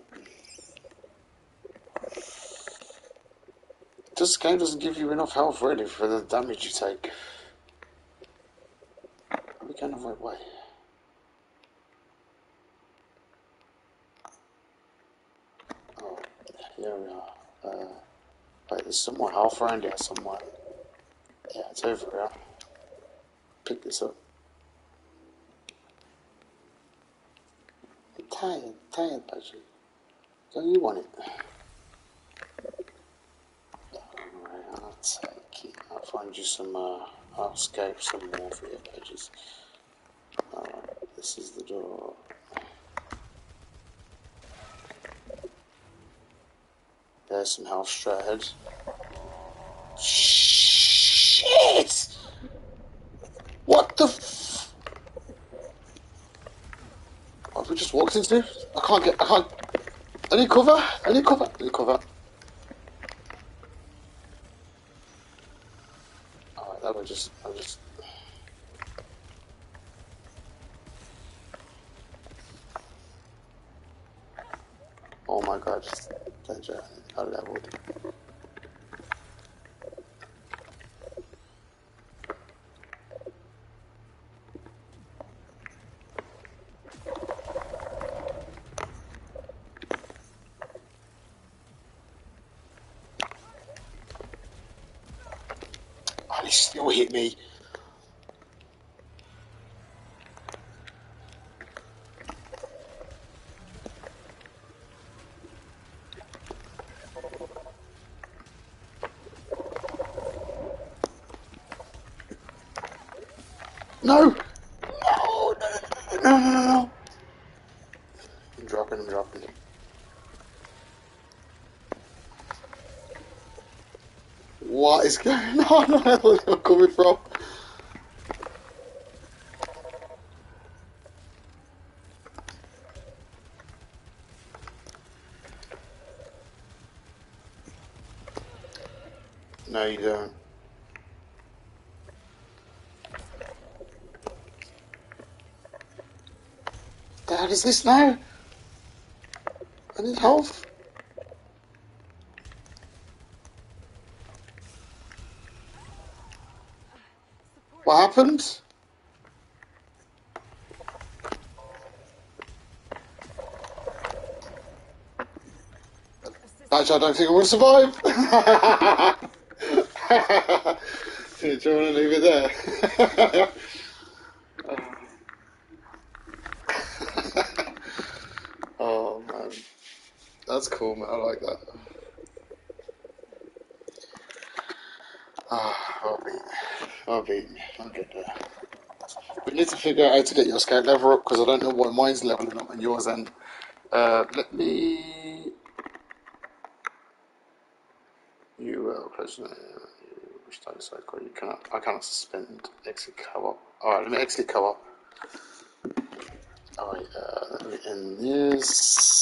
Game doesn't give you enough health really for the damage you take. We going the right way? Oh, here we are. Uh, wait, there's some more health around here somewhere. Yeah, it's over here. Pick this up. I'm tired, tired, Patrick. Don't you want it? Alright, I'll take it. I'll find you some, uh, I'll scope some more for your pages. Alright, this is the door. There's some health ahead. Shit! What the f- What have we just walked into? I can't get, I can't. I need cover, I need cover, I need cover. Alright, that was just, I just. Oh my god, danger, I leveled. Oh, me. No! No, no, no, no, no, no, no. I'm dropping, I'm dropping. What is going on? Where are they coming from? No, you don't. Dad, is this now? I need health. Happened? Actually, I don't think I will survive. Do you want to leave it there? oh man, that's cool, man. I like that. Ah, I'll beat. I'll get there. We need to figure out how to get your scout level up because I don't know why mine's leveling up and yours end. Uh, let me. Close. Uh, which time cycle you cannot. I cannot suspend exit co-op. All right, let me exit co-op. All right, uh, let me end this.